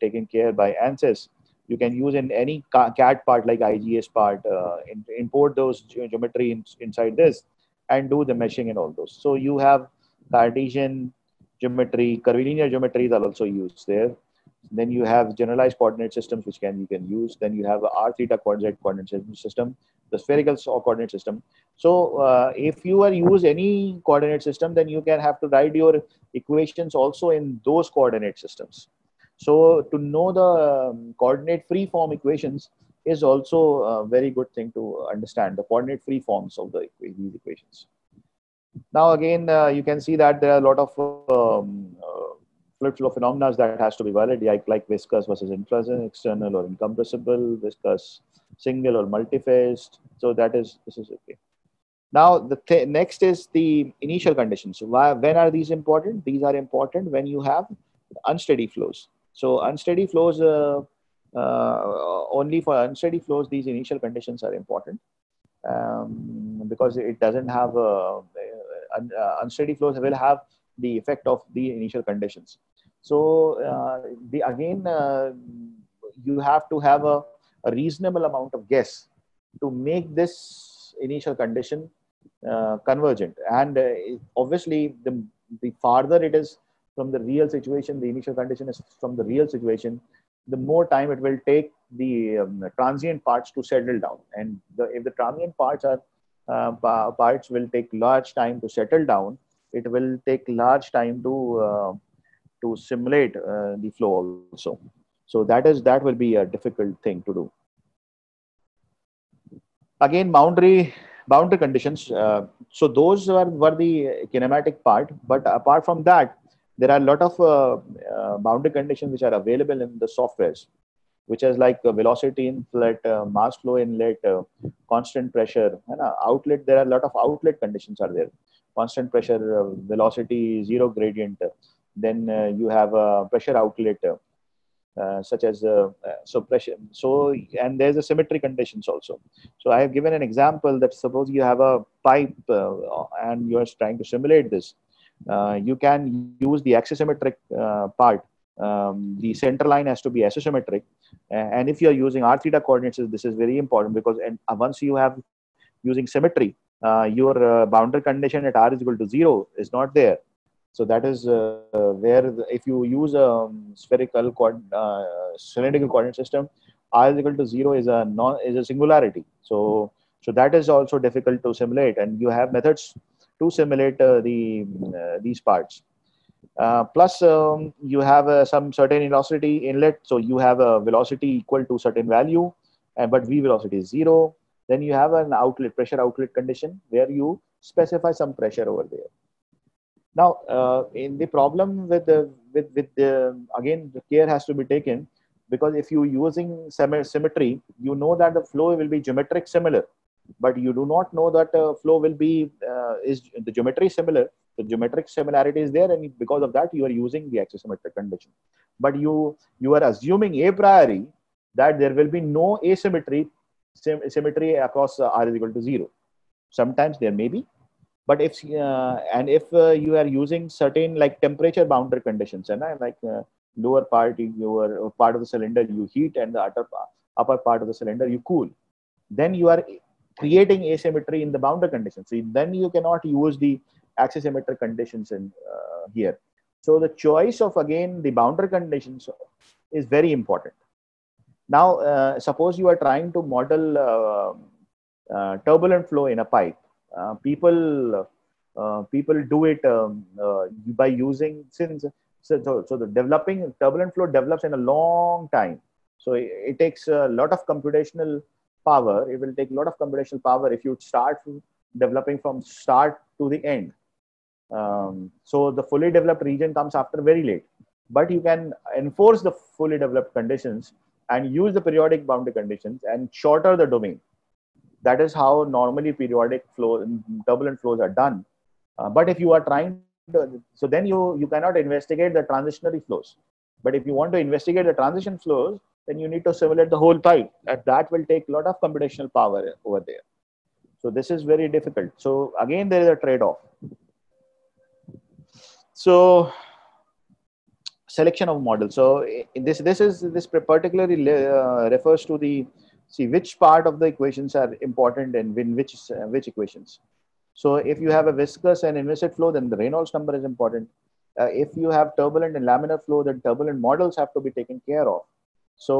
taken care by ANSYS you can use in any CAD part like IGS part, uh, in, import those geometry in, inside this and do the meshing and all those. So you have Cartesian geometry, curvilinear geometries are also used there. Then you have generalized coordinate systems, which can you can use. Then you have R theta coordinate coordinate system, the spherical coordinate system. So uh, if you are use any coordinate system, then you can have to write your equations also in those coordinate systems. So to know the um, coordinate free form equations is also a very good thing to understand the coordinate free forms of the these equations. Now again, uh, you can see that there are a lot of um, uh, fluid flow phenomena that has to be valid, like, like viscous versus infrared, external or incompressible, viscous single or multi-phased. So that is this is okay. Now the th next is the initial conditions. Why, when are these important? These are important when you have unsteady flows. So unsteady flows, uh, uh, only for unsteady flows, these initial conditions are important um, because it doesn't have uh, un, unsteady flows will have the effect of the initial conditions. So uh, the again, uh, you have to have a, a, reasonable amount of guess to make this initial condition uh, convergent. And uh, obviously, the the farther it is from the real situation, the initial condition is from the real situation, the more time it will take the um, transient parts to settle down. And the, if the transient parts are uh, parts will take large time to settle down, it will take large time to uh, to simulate uh, the flow also. So that is that will be a difficult thing to do. Again, boundary boundary conditions. Uh, so those were, were the kinematic part. But apart from that, there are a lot of uh, uh, boundary conditions which are available in the softwares, which is like velocity inlet, uh, mass flow inlet, constant pressure, and outlet. There are a lot of outlet conditions are there. Constant pressure, uh, velocity, zero gradient. Then you have a pressure outlet. Uh, such as uh, so pressure so and there's a symmetry conditions also so i have given an example that suppose you have a pipe uh, and you're trying to simulate this uh, you can use the axisymmetric uh, part. Um, the center line has to be isosymmetric. And if you're using r theta coordinates, this is very important because and uh, once you have using symmetry, your boundary condition at r is equal to zero is not there. So that is uh, where the, if you use a um, spherical uh, cylindrical coordinate system, r is equal to zero is a non is a singularity. So so that is also difficult to simulate, and you have methods to simulate uh, the uh, these parts. Uh, plus, um, you have some certain velocity inlet, so you have a velocity equal to certain value, and but v velocity is zero. Then you have an outlet pressure outlet condition where you specify some pressure over there. Now, uh, in the problem with the with with the again, the care has to be taken because if you using symmetry, you know that the flow will be geometric similar but you do not know that uh, flow will be uh, is the geometry similar the geometric similarity is there and because of that you are using the axisymmetric condition but you you are assuming a priori that there will be no asymmetry symmetry across uh, r is equal to 0 sometimes there may be but if uh, and if uh, you are using certain like temperature boundary conditions and uh, like lower part in your part of the cylinder you heat and the upper upper part of the cylinder you cool then you are creating asymmetry in the boundary conditions. So then you cannot use the axisymmetric conditions in uh, here. So the choice of again the boundary conditions is very important. Now, uh, suppose you are trying to model uh, uh turbulent flow in a pipe. Uh, people uh, people do it um, by using since so, so, the developing turbulent flow develops in a long time. So it, it takes a lot of computational power, it will take a lot of computational power if you start developing from start to the end. Um, so the fully developed region comes after very late, but you can enforce the fully developed conditions and use the periodic boundary conditions and shorter the domain. That is how normally periodic flow, turbulent flows are done. Uh, but if you are trying to, so then you, you cannot investigate the transitionary flows. But if you want to investigate the transition flows, then you need to simulate the whole pipe and that will take a lot of computational power over there so this is very difficult so again there is a trade-off so selection of models so this this is this particularly uh, refers to the see which part of the equations are important and in which uh, which equations so if you have a viscous and inviscid flow then the reynolds number is important uh, if you have turbulent and laminar flow then turbulent models have to be taken care of so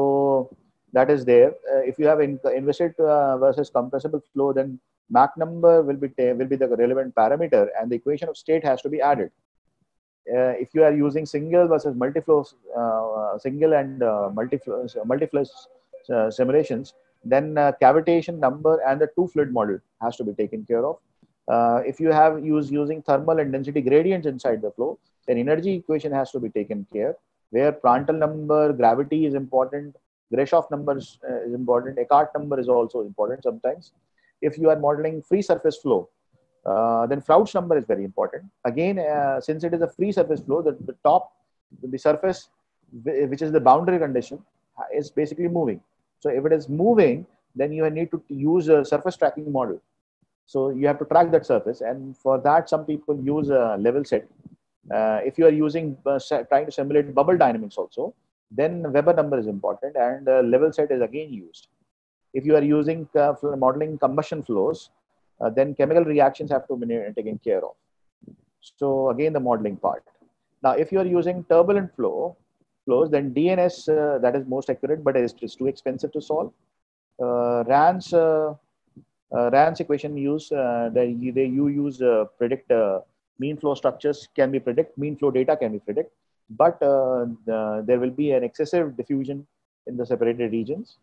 that is there. Uh, if you have in, inviscid uh, versus compressible flow, then Mach number will be will be the relevant parameter, and the equation of state has to be added. Uh, if you are using single versus multi-flow, uh, single and uh, multi-flow, multi-flow uh, simulations, then cavitation number and the two fluid model has to be taken care of. if you have use using thermal and density gradients inside the flow, then energy equation has to be taken care where Prandtl number, gravity is important, Grashof number is, uh, is important, Eckert number is also important sometimes. If you are modeling free surface flow, uh, then Froude number is very important. Again, uh, since it is a free surface flow, the, the top, the surface, which is the boundary condition, is basically moving. So if it is moving, then you need to use a surface tracking model. So you have to track that surface. And for that, some people use a level set Uh, if you are using uh, trying to simulate bubble dynamics also, then Weber number is important and uh, level set is again used. If you are using modeling combustion flows, uh, then chemical reactions have to be taken care of. So again, the modeling part. Now, if you are using turbulent flow flows, then DNS uh, that is most accurate, but it's, it's too expensive to solve. RANS RANS equation use that you, they, you use predict mean flow structures can be predict, mean flow data can be predict, but uh, the, there will be an excessive diffusion in the separated regions.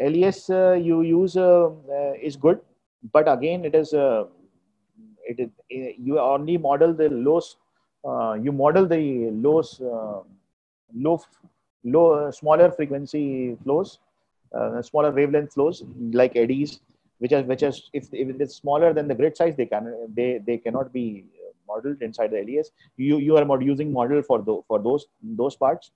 LES uh, you use uh, uh, is good, but again it is uh, it is you only model the lows. you model the lows, low, low, smaller frequency flows, smaller wavelength flows like eddies, which are which is if, if it is smaller than the grid size, they can they they cannot be modeled inside the LES. You, you are mod using model for, the, for those, those parts.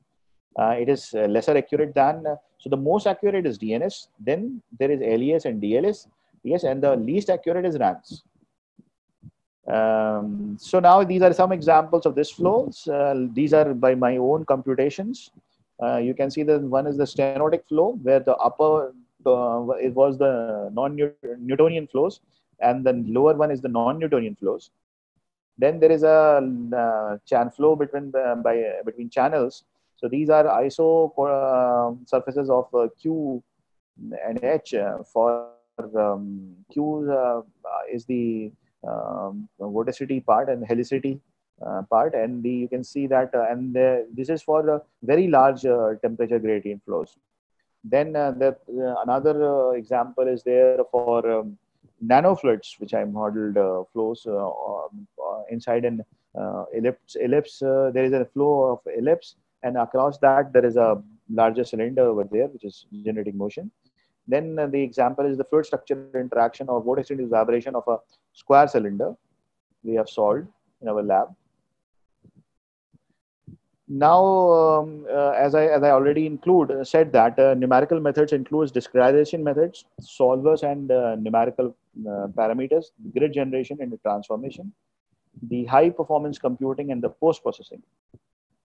Uh, it is uh, lesser accurate than, uh, so the most accurate is DNS. Then there is LES and DLS. Yes, and the least accurate is RANS. Um, so now these are some examples of this flows. Uh, these are by my own computations. Uh, you can see that one is the stenotic flow where the upper uh, it was the non-Newtonian flows and the lower one is the non-Newtonian flows. Then there is a uh, chan flow between uh, by between channels. So these are iso uh, surfaces of uh, Q and H. for um, Q is the um, vorticity part and helicity uh, part and the, you can see that uh, and the, this is for very large uh, temperature gradient flows then the, another example is there for um, nanofluids, which I modeled uh, flows uh, um, uh, inside an ellipse. ellipse there is a flow of ellipse, and across that there is a larger cylinder over there, which is generating motion. Then the example is the fluid structure interaction or vortex induced vibration of a square cylinder. We have solved in our lab now um, uh, as i as i already include uh, said that uh, numerical methods includes discretization methods solvers and uh, numerical uh, parameters grid generation and transformation the high performance computing and the post processing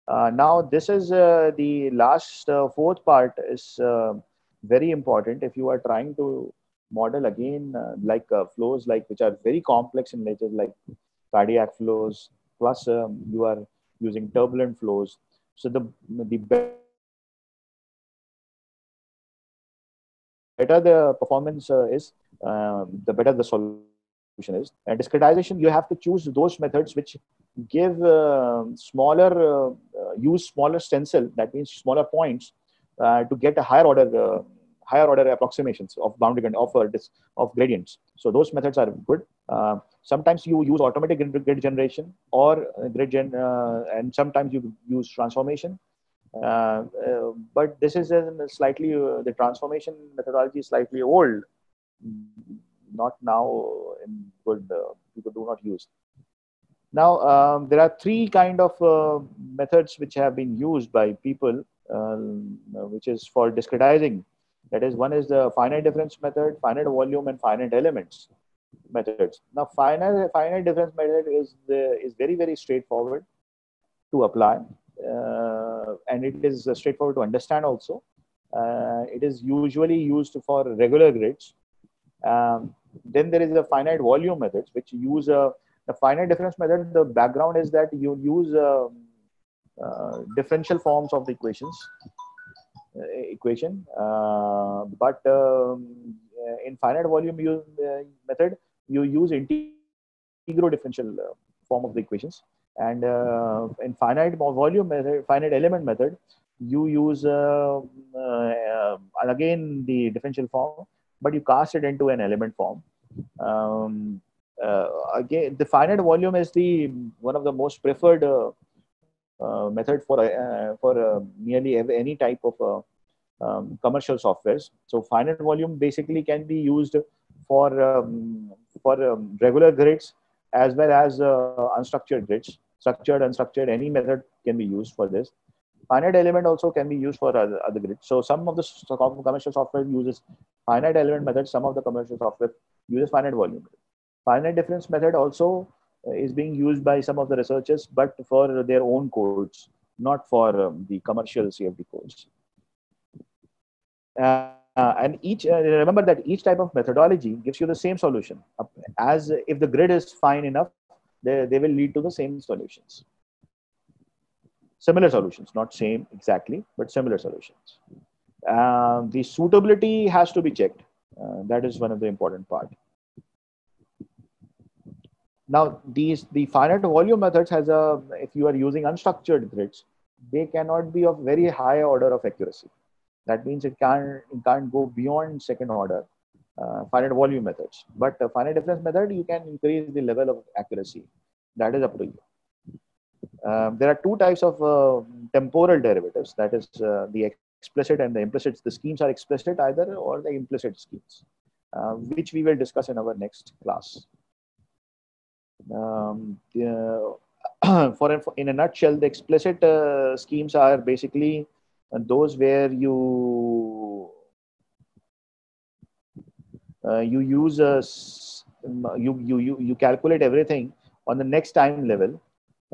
uh, now this is the last fourth part is very important if you are trying to model again like flows like which are very complex in nature like cardiac flows plus um, you are using turbulent flows. So the, the better the performance uh, is, um, the better the solution is. And discretization, you have to choose those methods which give uh, smaller, uh, use smaller stencil, that means smaller points uh, to get a higher order uh, higher order approximations of boundary of, uh, of gradients. So those methods are good. Uh, sometimes you use automatic grid, grid generation or grid gen, uh, and sometimes you use transformation. Uh, uh, but this is a slightly uh, the transformation methodology is slightly old, not now in good people do not use. Now um, there are three kind of methods which have been used by people, which is for discretizing that is, one is the finite difference method, finite volume, and finite elements methods. Now, finite finite difference method is the, is very very straightforward to apply, uh, and it is uh, straightforward to understand also. Uh, it is usually used for regular grids. Um, then there is a finite volume methods, which use a the finite difference method. The background is that you use um, uh, differential forms of the equations uh, equation. Uh, but um, in finite volume use, uh, method, you use integral differential form of the equations. And in finite volume method, finite element method, you use again the differential form, but you cast it into an element form. Um, uh, again, the finite volume is the one of the most preferred uh, uh, method for uh, for uh, nearly any type of um, commercial softwares. So finite volume basically can be used for um, for um, regular grids as well as unstructured grids. Structured, unstructured, any method can be used for this finite element also can be used for other, other grids. So some of the commercial software uses finite element method. Some of the commercial software uses finite volume. Finite difference method also is being used by some of the researchers, but for their own codes, not for um, the commercial CFD codes. Uh, and each uh, remember that each type of methodology gives you the same solution. As if the grid is fine enough, they, they will lead to the same solutions. Similar solutions, not same exactly, but similar solutions. Uh, the suitability has to be checked. Uh, that is one of the important part. Now, these the finite volume methods has a if you are using unstructured grids, they cannot be of very high order of accuracy. That means it can't it can't go beyond second order uh, finite volume methods. But uh, finite difference method, you can increase the level of accuracy. That is up to you. Um, there are two types of uh, temporal derivatives. That is uh, the explicit and the implicit. The schemes are explicit either or the implicit schemes, uh, which we will discuss in our next class. Um, the, for in a nutshell, the explicit uh, schemes are basically those where you uh, you use a you, you you you calculate everything on the next time level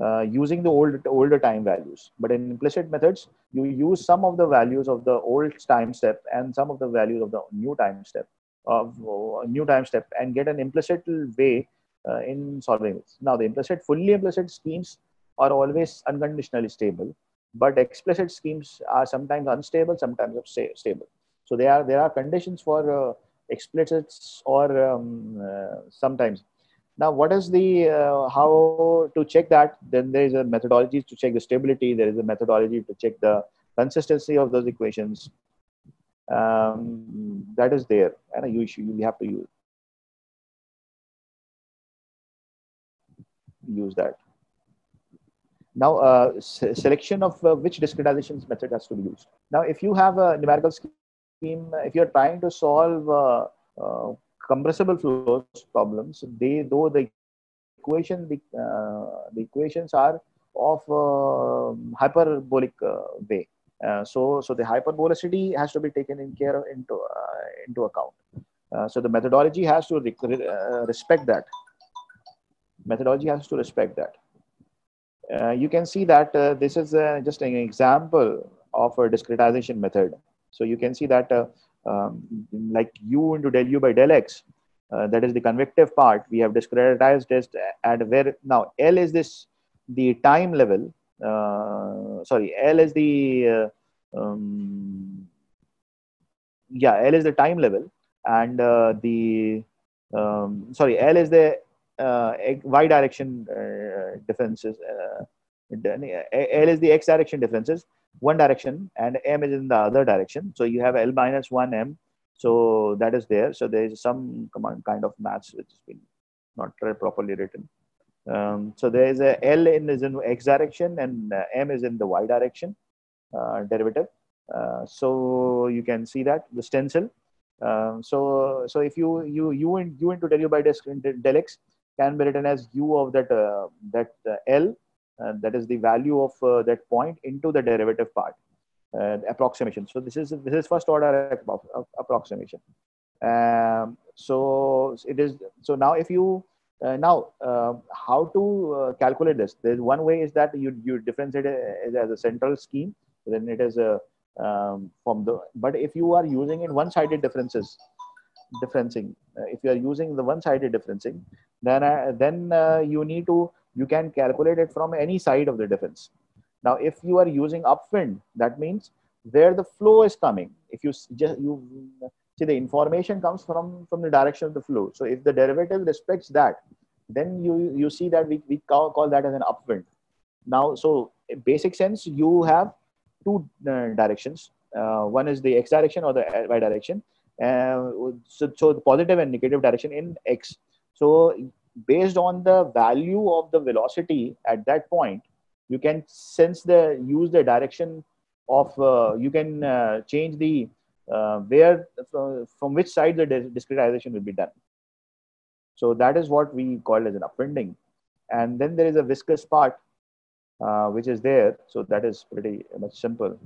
uh, using the old older time values. But in implicit methods you use some of the values of the old time step and some of the values of the new time step of uh, new time step and get an implicit way uh, in solving this. Now the implicit fully implicit schemes are always unconditionally stable but explicit schemes are sometimes unstable sometimes stable. So there are there are conditions for uh, explicits or um, uh, sometimes. Now what is the uh, how to check that? Then there is a methodology to check the stability there is a methodology to check the consistency of those equations. Um, that is there and you, you have to use use that. Now uh, selection of uh, which discretization method has to be used. Now if you have a numerical scheme if you're trying to solve uh, uh, compressible flows problems they though the equation the, uh, the equations are of uh, hyperbolic way so so the hyperbolicity has to be taken in care of, into into account. So the methodology has to respect that methodology has to respect that uh, you can see that uh, this is uh, just an example of a discretization method. So you can see that um, like u into del u by del x, that is the convective part, we have discretized it at where now L is this the time level. sorry, L is the um, yeah L is the time level and the um, sorry L is the uh, y direction uh, differences. Uh, L is the x direction differences, one direction, and m is in the other direction. So you have L minus one m. So that is there. So there is some kind of maths which has been not properly written. Um, so there is a L in is in x direction and uh, m is in the y direction uh, derivative. Uh, so you can see that the stencil. Um, so so if you you u in u into del u by del x can be written as u of that uh, that uh, L, uh, that is the value of that point into the derivative part. approximation. So this is this is first order approximation. Um, so it is so now if you uh, now uh, how to uh, calculate this there's one way is that you you differentiate it as a central scheme then it is a um, from the but if you are using in one-sided differences differencing if you are using the one-sided differencing then uh, then uh, you need to you can calculate it from any side of the difference. Now if you are using upwind that means where the flow is coming. If you just you see the information comes from from the direction of the flow. So if the derivative respects that then you you see that we, we call, call that as an upwind. Now so in basic sense you have two uh, directions. Uh, one is the x direction or the y direction. uh, so, so the positive and negative direction in x so based on the value of the velocity at that point, you can sense the use the direction of uh, you can uh, change the uh, where from, from which side the discretization will be done. So that is what we call as an upwinding. And then there is a viscous part uh, which is there. So that is pretty much simple.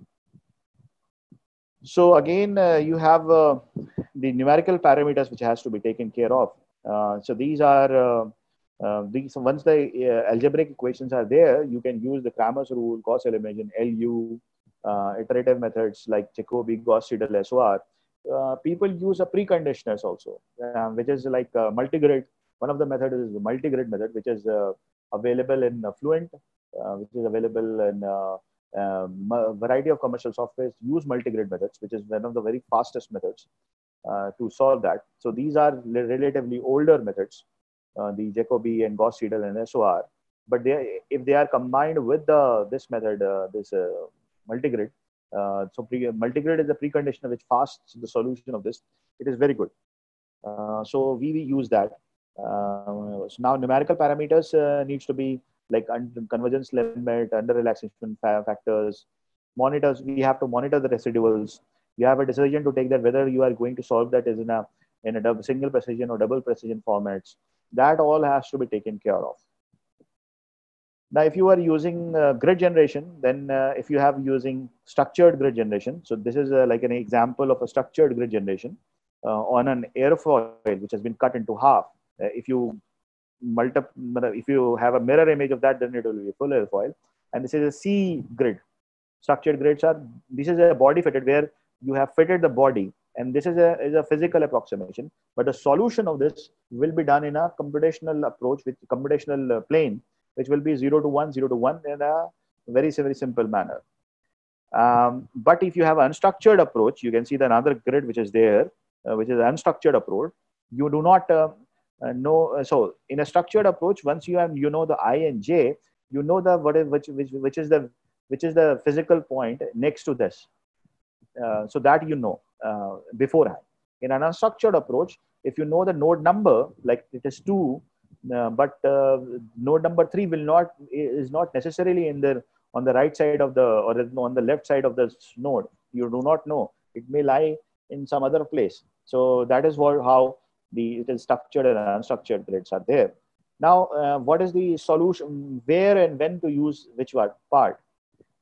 So again, uh, you have uh, the numerical parameters which has to be taken care of. Uh, so these are uh, Uh, these, once the uh, algebraic equations are there, you can use the Cramer's rule, Gauss elimination, LU, iterative methods like Jacobi, Gauss Seidel, SOR. People use a preconditioners also, which is like multigrid. One of the methods is the multigrid method, which is available in Fluent, which is available in um, a variety of commercial softwares use multigrid methods, which is one of the very fastest methods uh, to solve that. So these are relatively older methods, uh, the Jacobi and Gauss Seidel and SOR. But they, if they are combined with the this method, uh, this uh, multigrid, uh, so pre, multigrid is a precondition which fasts the solution of this. It is very good. Uh, so we, we use that. so now numerical parameters needs to be like convergence limit, under relaxation factors, monitors. We have to monitor the residuals. You have a decision to take that whether you are going to solve that is in a in a double, single precision or double precision formats. That all has to be taken care of. Now, if you are using uh, grid generation, then uh, if you have using structured grid generation, so this is uh, like an example of a structured grid generation uh, on an airfoil which has been cut into half. Uh, if you multi if you have a mirror image of that then it will be full airfoil and this is a c grid. Structured grids are this is a body fitted where you have fitted the body. And this is a, is a physical approximation. But the solution of this will be done in a computational approach with computational uh, plane which will be 0 to 1 0 to 1 in a very very simple manner. Um, but if you have an unstructured approach you can see the another grid which is there uh, which is an unstructured approach you do not uh, no uh, so in a structured approach once you have you know the i and j you know the what is which which, which is the which is the physical point next to this. Uh, so that you know uh, beforehand. In an unstructured approach if you know the node number like it is 2 uh, but uh, node number 3 will not is not necessarily in the on the right side of the or on the left side of the node. You do not know. It may lie in some other place. So that is what how the it is structured and unstructured grids are there. Now, uh, what is the solution? Where and when to use which part?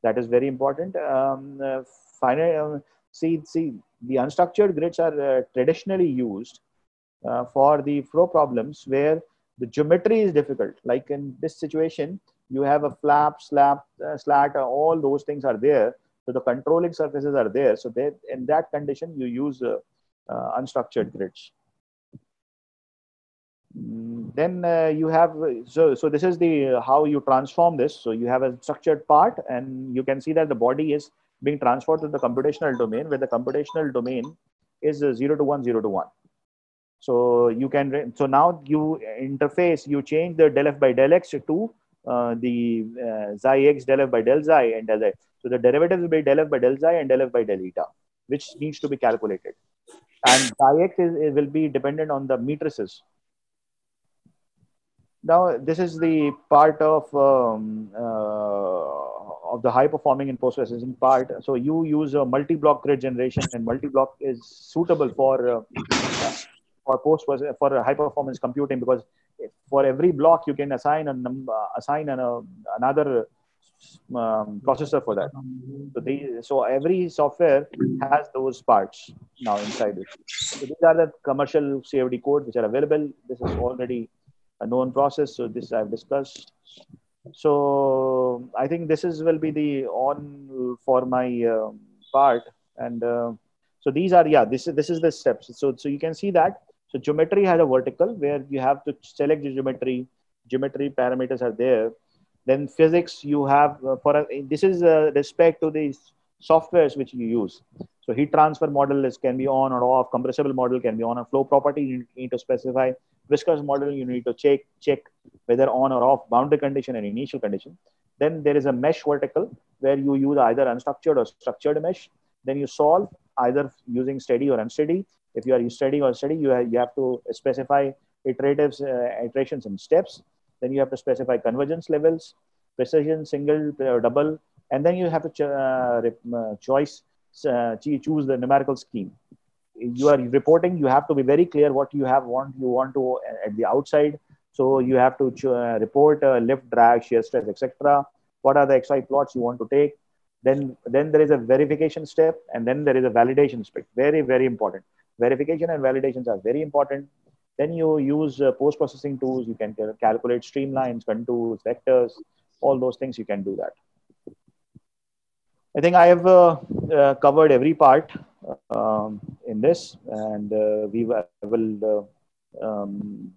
That is very important. Um, uh, final, uh, see, see, the unstructured grids are uh, traditionally used uh, for the flow problems where the geometry is difficult. Like in this situation, you have a flap, slap, uh, slat, all those things are there. So the controlling surfaces are there. So they, in that condition, you use unstructured grids. Then uh, you have so so this is the uh, how you transform this. So you have a structured part and you can see that the body is being transferred to the computational domain where the computational domain is uh, 0 to 1 0 to 1 so you can so now you interface you change the del f by del x to uh, the uh, xi x del f by del xi and del x. So the derivative will be del f by del xi and del f by del eta which needs to be calculated. And xi x is, will be dependent on the matrices now, this is the part of um, uh, of the high performing in post processing part. So you use a multi-block grid generation, and multi-block is suitable for uh, for post for high performance computing because for every block you can assign a number, assign an, uh, another um, processor for that. So they, so every software has those parts now inside it. So these are the commercial CFD codes which are available. This is already a known process. So this I've discussed. So I think this is will be the on for my uh, part. And uh, so these are, yeah, this is, this is the steps. So, so you can see that. So geometry has a vertical where you have to select the geometry, geometry parameters are there. Then physics, you have uh, for a, this is uh, respect to these softwares which you use. So heat transfer model is can be on or off. Compressible model can be on. A flow property you need to specify viscous model, you need to check, check whether on or off boundary condition and initial condition. Then there is a mesh vertical where you use either unstructured or structured mesh. Then you solve either using steady or unsteady. If you are steady or steady, you have, you have to specify iteratives, uh, iterations and steps. Then you have to specify convergence levels, precision, single, or double, and then you have to ch- uh, uh, choice uh, choose the numerical scheme you are reporting you have to be very clear what you have want you want to uh, at the outside so you have to uh, report uh, lift drag shear stress etc what are the xy plots you want to take then then there is a verification step and then there is a validation step very very important verification and validations are very important Then you use uh, post-processing tools. You can calculate streamlines, contours, vectors, all those things. You can do that. I think I have uh, uh, covered every part um, in this, and uh, we will, uh, um,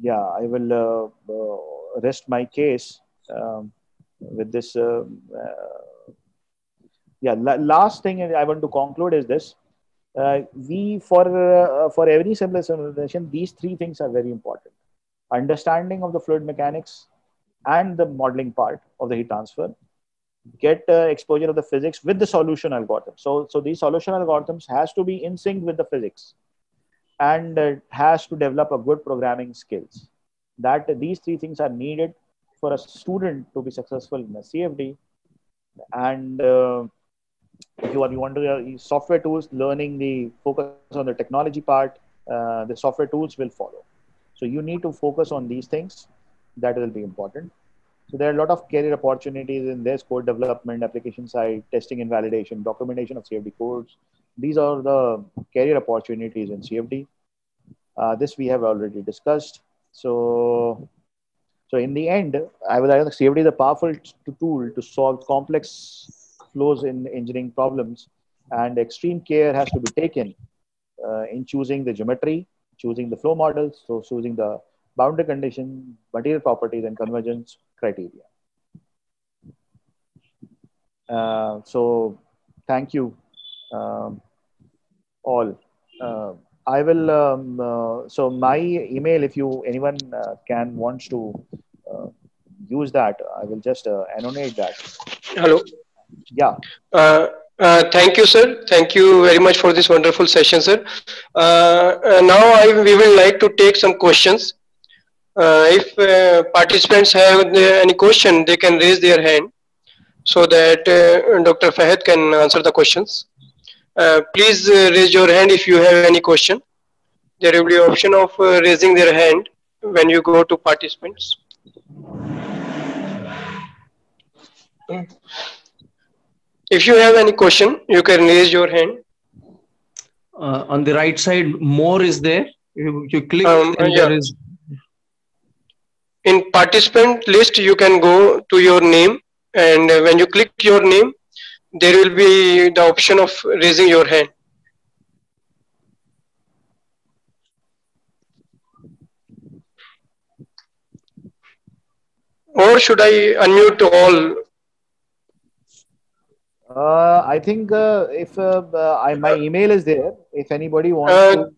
yeah, I will uh, uh, rest my case um, with this. yeah, la last thing I want to conclude is this: we for for every simulation, these three things are very important: understanding of the fluid mechanics and the modeling part of the heat transfer get uh, exposure of the physics with the solution algorithm. So, so these solution algorithms has to be in sync with the physics and uh, has to develop a good programming skills. That these three things are needed for a student to be successful in a CFD. And uh, if you, are, you want to uh, software tools, learning the focus on the technology part, uh, the software tools will follow. So you need to focus on these things. That will be important. So there are a lot of career opportunities in this code development, application side, testing and validation, documentation of CFD codes. These are the career opportunities in CFD. Uh, this we have already discussed. So, so in the end, I would argue CFD is a powerful tool to solve complex flows in engineering problems, and extreme care has to be taken uh, in choosing the geometry, choosing the flow models, so choosing the boundary condition, material properties, and convergence criteria. Uh, so thank you um, all. Uh, I will, um, uh, so my email, if you, anyone uh, can, wants to uh, use that, I will just uh, annotate that. Hello. Yeah. Uh, thank you, sir. Thank you very much for this wonderful session, sir. now I, we will like to take some questions. Uh, if uh, participants have any question, they can raise their hand so that uh, Dr. Fahad can answer the questions. please raise your hand if you have any question. There will be option of raising their hand when you go to participants. If you have any question, you can raise your hand. Uh, on the right side, more is there. You, you click um, and yeah. there is in participant list you can go to your name. And when you click your name there will be the option of raising your hand. Or should I unmute all? Uh, I think uh, if uh, I, my email is there, if anybody wants uh, to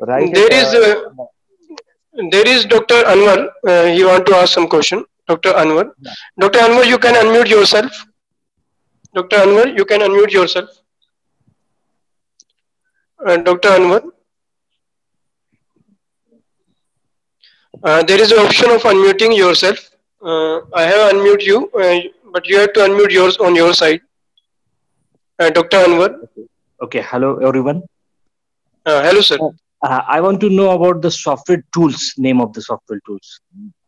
write, there it, is uh, there is Dr. Anwar. Uh, he want to ask some question. Dr. Anwar. Yeah. Dr. Anwar, you can unmute yourself. Dr. Anwar, you can unmute yourself. Uh, Dr. Anwar. Uh, there is an option of unmuting yourself. Uh, I have unmute you, uh, but you have to unmute yours on your side. Uh, Dr. Anwar. Okay. okay. Hello, everyone. hello, sir. Uh, I want to know about the software tools, name of the software tools.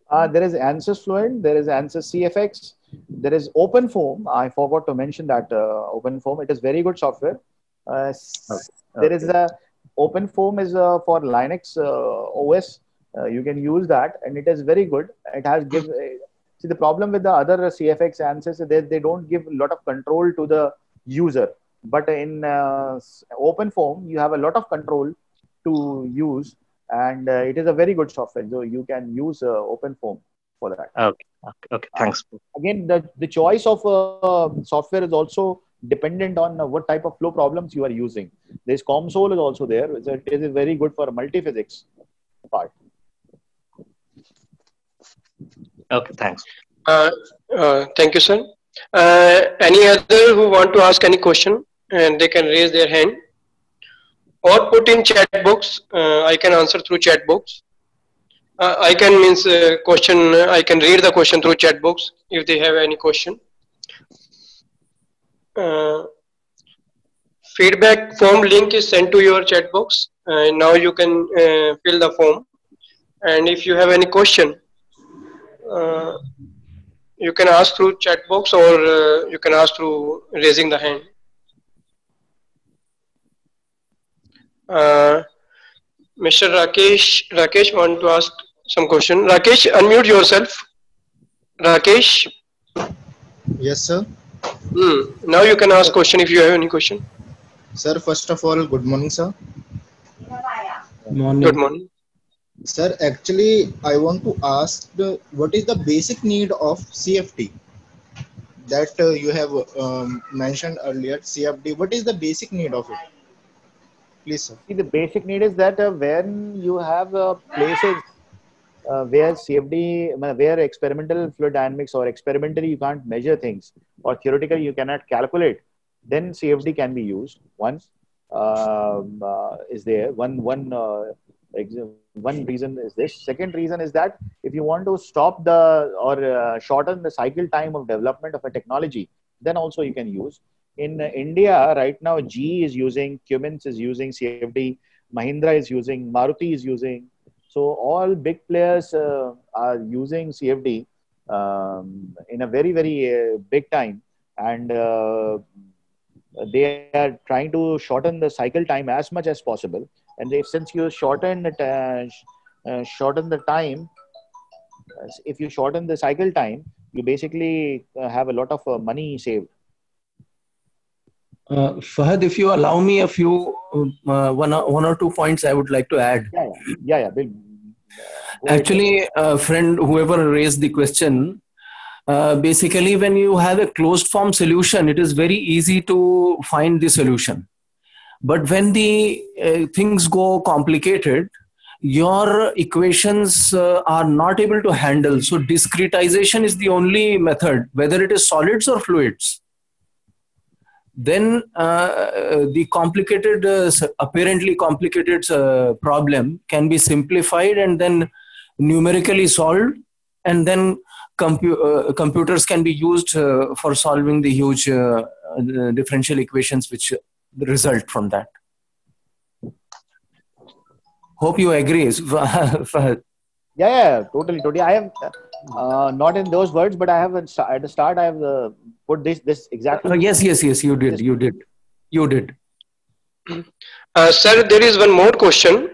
Uh, there is ANSYS Fluent, there is ANSYS CFX, there is OpenFOAM. I forgot to mention that uh, OpenFOAM. It is very good software. Uh, okay. There is a OpenFOAM is uh, for Linux uh, OS. Uh, you can use that, and it is very good. It has give. see the problem with the other CFX ANSYS, they they don't give a lot of control to the user. But in OpenFOAM, you have a lot of control to use and uh, it is a very good software so you can use uh, OpenFOAM for that. Okay okay, okay. thanks. Uh, again the, the choice of uh, software is also dependent on uh, what type of flow problems you are using. This COMSOL is also there so it is very good for multi-physics part. Okay thanks. Uh, thank you sir. Any other who want to ask any question and they can raise their hand or put in chat box. Uh, I can answer through chat box. Uh, I can means uh, question. I can read the question through chat box if they have any question. Uh, feedback form link is sent to your chat box. now you can uh, fill the form. And if you have any question, uh, you can ask through chat box or you can ask through raising the hand. Uh, Mr. Rakesh, Rakesh want to ask some question. Rakesh, unmute yourself. Rakesh. Yes, sir. Hmm. Now you can ask question if you have any question. Sir, first of all, good morning, sir. Morning. Good morning. Sir, actually, I want to ask the, what is the basic need of CFD that uh, you have um, mentioned earlier, CFD. What is the basic need of it? Please, sir. See, the basic need is that uh, when you have uh, places uh, where CFD, where experimental fluid dynamics or experimentally you can't measure things or theoretically you cannot calculate, then CFD can be used. Once um, uh, is there one one uh, one reason is this. Second reason is that if you want to stop the or uh, shorten the cycle time of development of a technology, then also you can use. In uh, India right now, G is using, Cummins is using CFD, Mahindra is using, Maruti is using. So all big players uh, are using CFD um, in a very very uh, big time, and uh, they are trying to shorten the cycle time as much as possible. And they, since you shorten it, uh, uh, shorten the time, if you shorten the cycle time, you basically have a lot of money saved. Uh, Fahad, if you allow me a few, uh, one, or, one or two points I would like to add. Yeah, yeah, yeah. yeah. Bill, uh, go ahead. Actually, uh, friend, whoever raised the question, uh, basically, when you have a closed form solution, it is very easy to find the solution. But when the uh, things go complicated, your equations uh, are not able to handle. So, discretization is the only method, whether it is solids or fluids. Then uh, the complicated, uh, apparently complicated uh, problem can be simplified and then numerically solved, and then compu- uh, computers can be used uh, for solving the huge uh, uh, differential equations which result from that. Hope you agree. Yeah, yeah, totally, totally. I have uh, not in those words, but I have at at the start. I have uh, put this this exactly. Uh, yes, yes, yes. You did. You did. You did. Uh, sir, there is one more question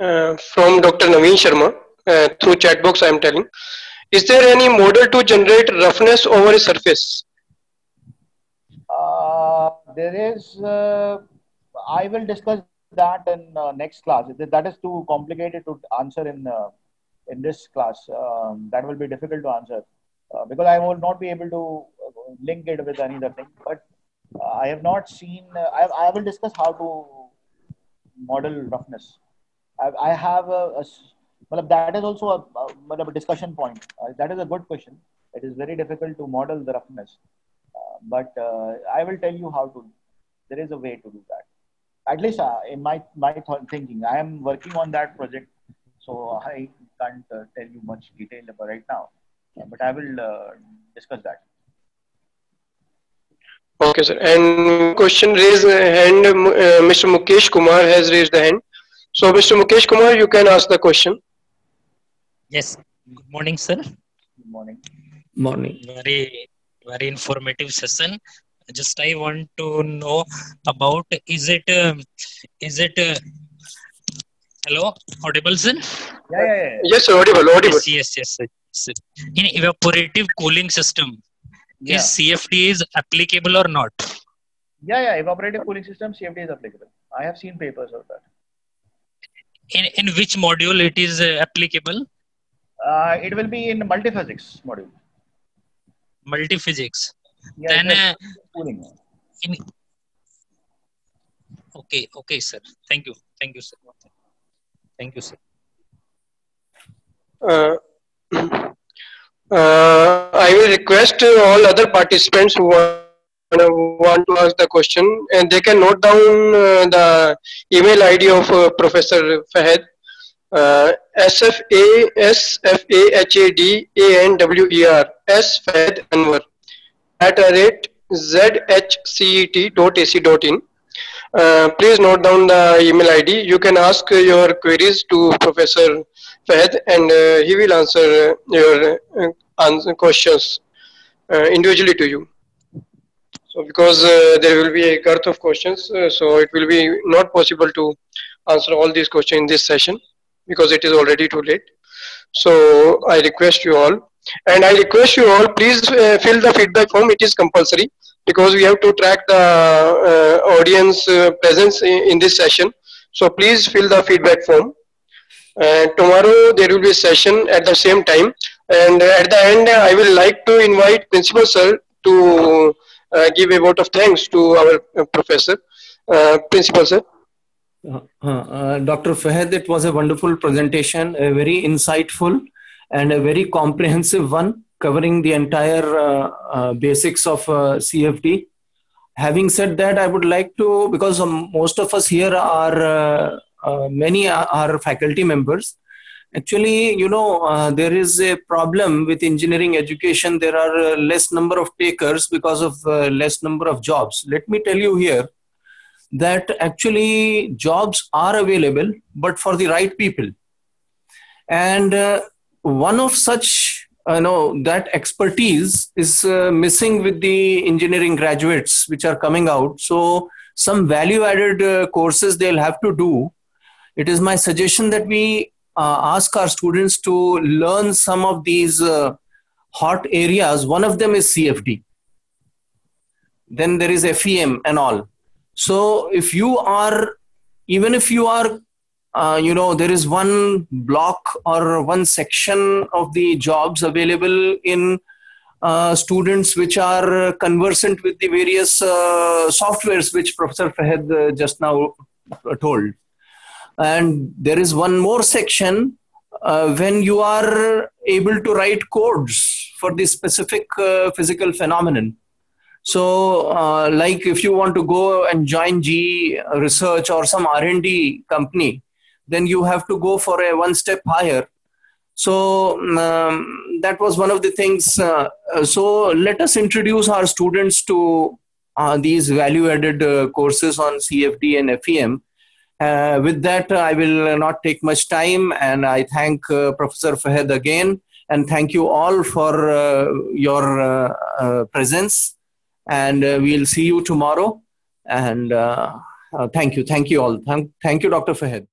uh, from Dr. Naveen Sharma uh, through chat box. I am telling. Is there any model to generate roughness over a surface? Uh, there is. Uh, I will discuss that in uh, next class. That- That is too complicated to answer in uh, in this class. Um, that will be difficult to answer uh, because I will not be able to uh, link it with any other thing. But uh, I have not seen. Uh, I, I will discuss how to model roughness. I, I have a, a well, that is also a, a, a discussion point. Uh, that is a good question. It is very difficult to model the roughness, uh, but I will tell you how to. There is a way to do that. At least in my my th- thinking, I am working on that project, so I can't uh, tell you much detail about right now. But I will uh, discuss that. Okay, sir. And question raised uh, hand. Uh, Mr. Mukesh Kumar has raised the hand. So, Mr. Mukesh Kumar, you can ask the question. Yes. Good morning, sir. Good morning. Morning. Very, very informative session. Just I want to know about is it um, is it uh, hello audible sir? Yeah, yeah, yeah. Yes, sir. Audible, audible. Yes, yes, yes. sir. Sir. In evaporative cooling system, Yeah. is CFD is applicable or not? Yeah, yeah. Evaporative cooling system CFD is applicable. I have seen papers of that. In in which module it is uh, applicable? Uh, it will be in multiphysics module. Multiphysics. Yeah, then uh, cooling. in okay, okay, sir. Thank you, thank you, sir. Thank you, sir. Uh, uh, I will request all other participants who want, want to ask the question and they can note down uh, the email ID of uh, Professor Fahad. Uh, SFA SFAHADANWER S Fahad Anwer at a rate zhcet.ac.in. Uh, please note down the email ID. You can ask your queries to Professor Fahad and uh, he will answer uh, your uh, answer questions individually to you. So because there will be a dearth of questions, so it will be not possible to answer all these questions in this session because it is already too late. So I request you all, and I request you all, please uh, fill the feedback form. It is compulsory because we have to track the uh, audience uh, presence in, in, this session. So please fill the feedback form. And tomorrow there will be a session at the same time. And at the end, I will like to invite Principal Sir to uh, give a vote of thanks to our uh, professor. Uh, principal Sir. Uh, uh, Dr. Fahad, it was a wonderful presentation, a very insightful and a very comprehensive one covering the entire uh, uh, basics of uh, CFD. Having said that, I would like to, because um, most of us here are, many are faculty members, actually you know uh, there is a problem with engineering education. There are uh, less number of takers because of uh, less number of jobs. Let me tell you here that actually jobs are available but for the right people. And one of such I know that expertise is uh, missing with the engineering graduates which are coming out. So some value added uh, courses they'll have to do. It is my suggestion that we uh, ask our students to learn some of these uh, hot areas. One of them is CFD. Then there is FEM and all. So if you are, even if you are uh, you know there is one block or one section of the jobs available in uh, students which are conversant with the various uh, softwares which professor fahad uh, just now told. And there is one more section uh, when you are able to write codes for the specific physical phenomenon. So, uh, like if you want to go and join G research or some R&D company, then you have to go for a one step higher. So um, that was one of the things uh, uh, so let us introduce our students to uh, these value added uh, courses on cfd and fem uh, with that i will not take much time and i thank uh, professor fahad again and thank you all for your presence. And we'll see you tomorrow. And thank you. Thank you all. Thank, thank you dr fahad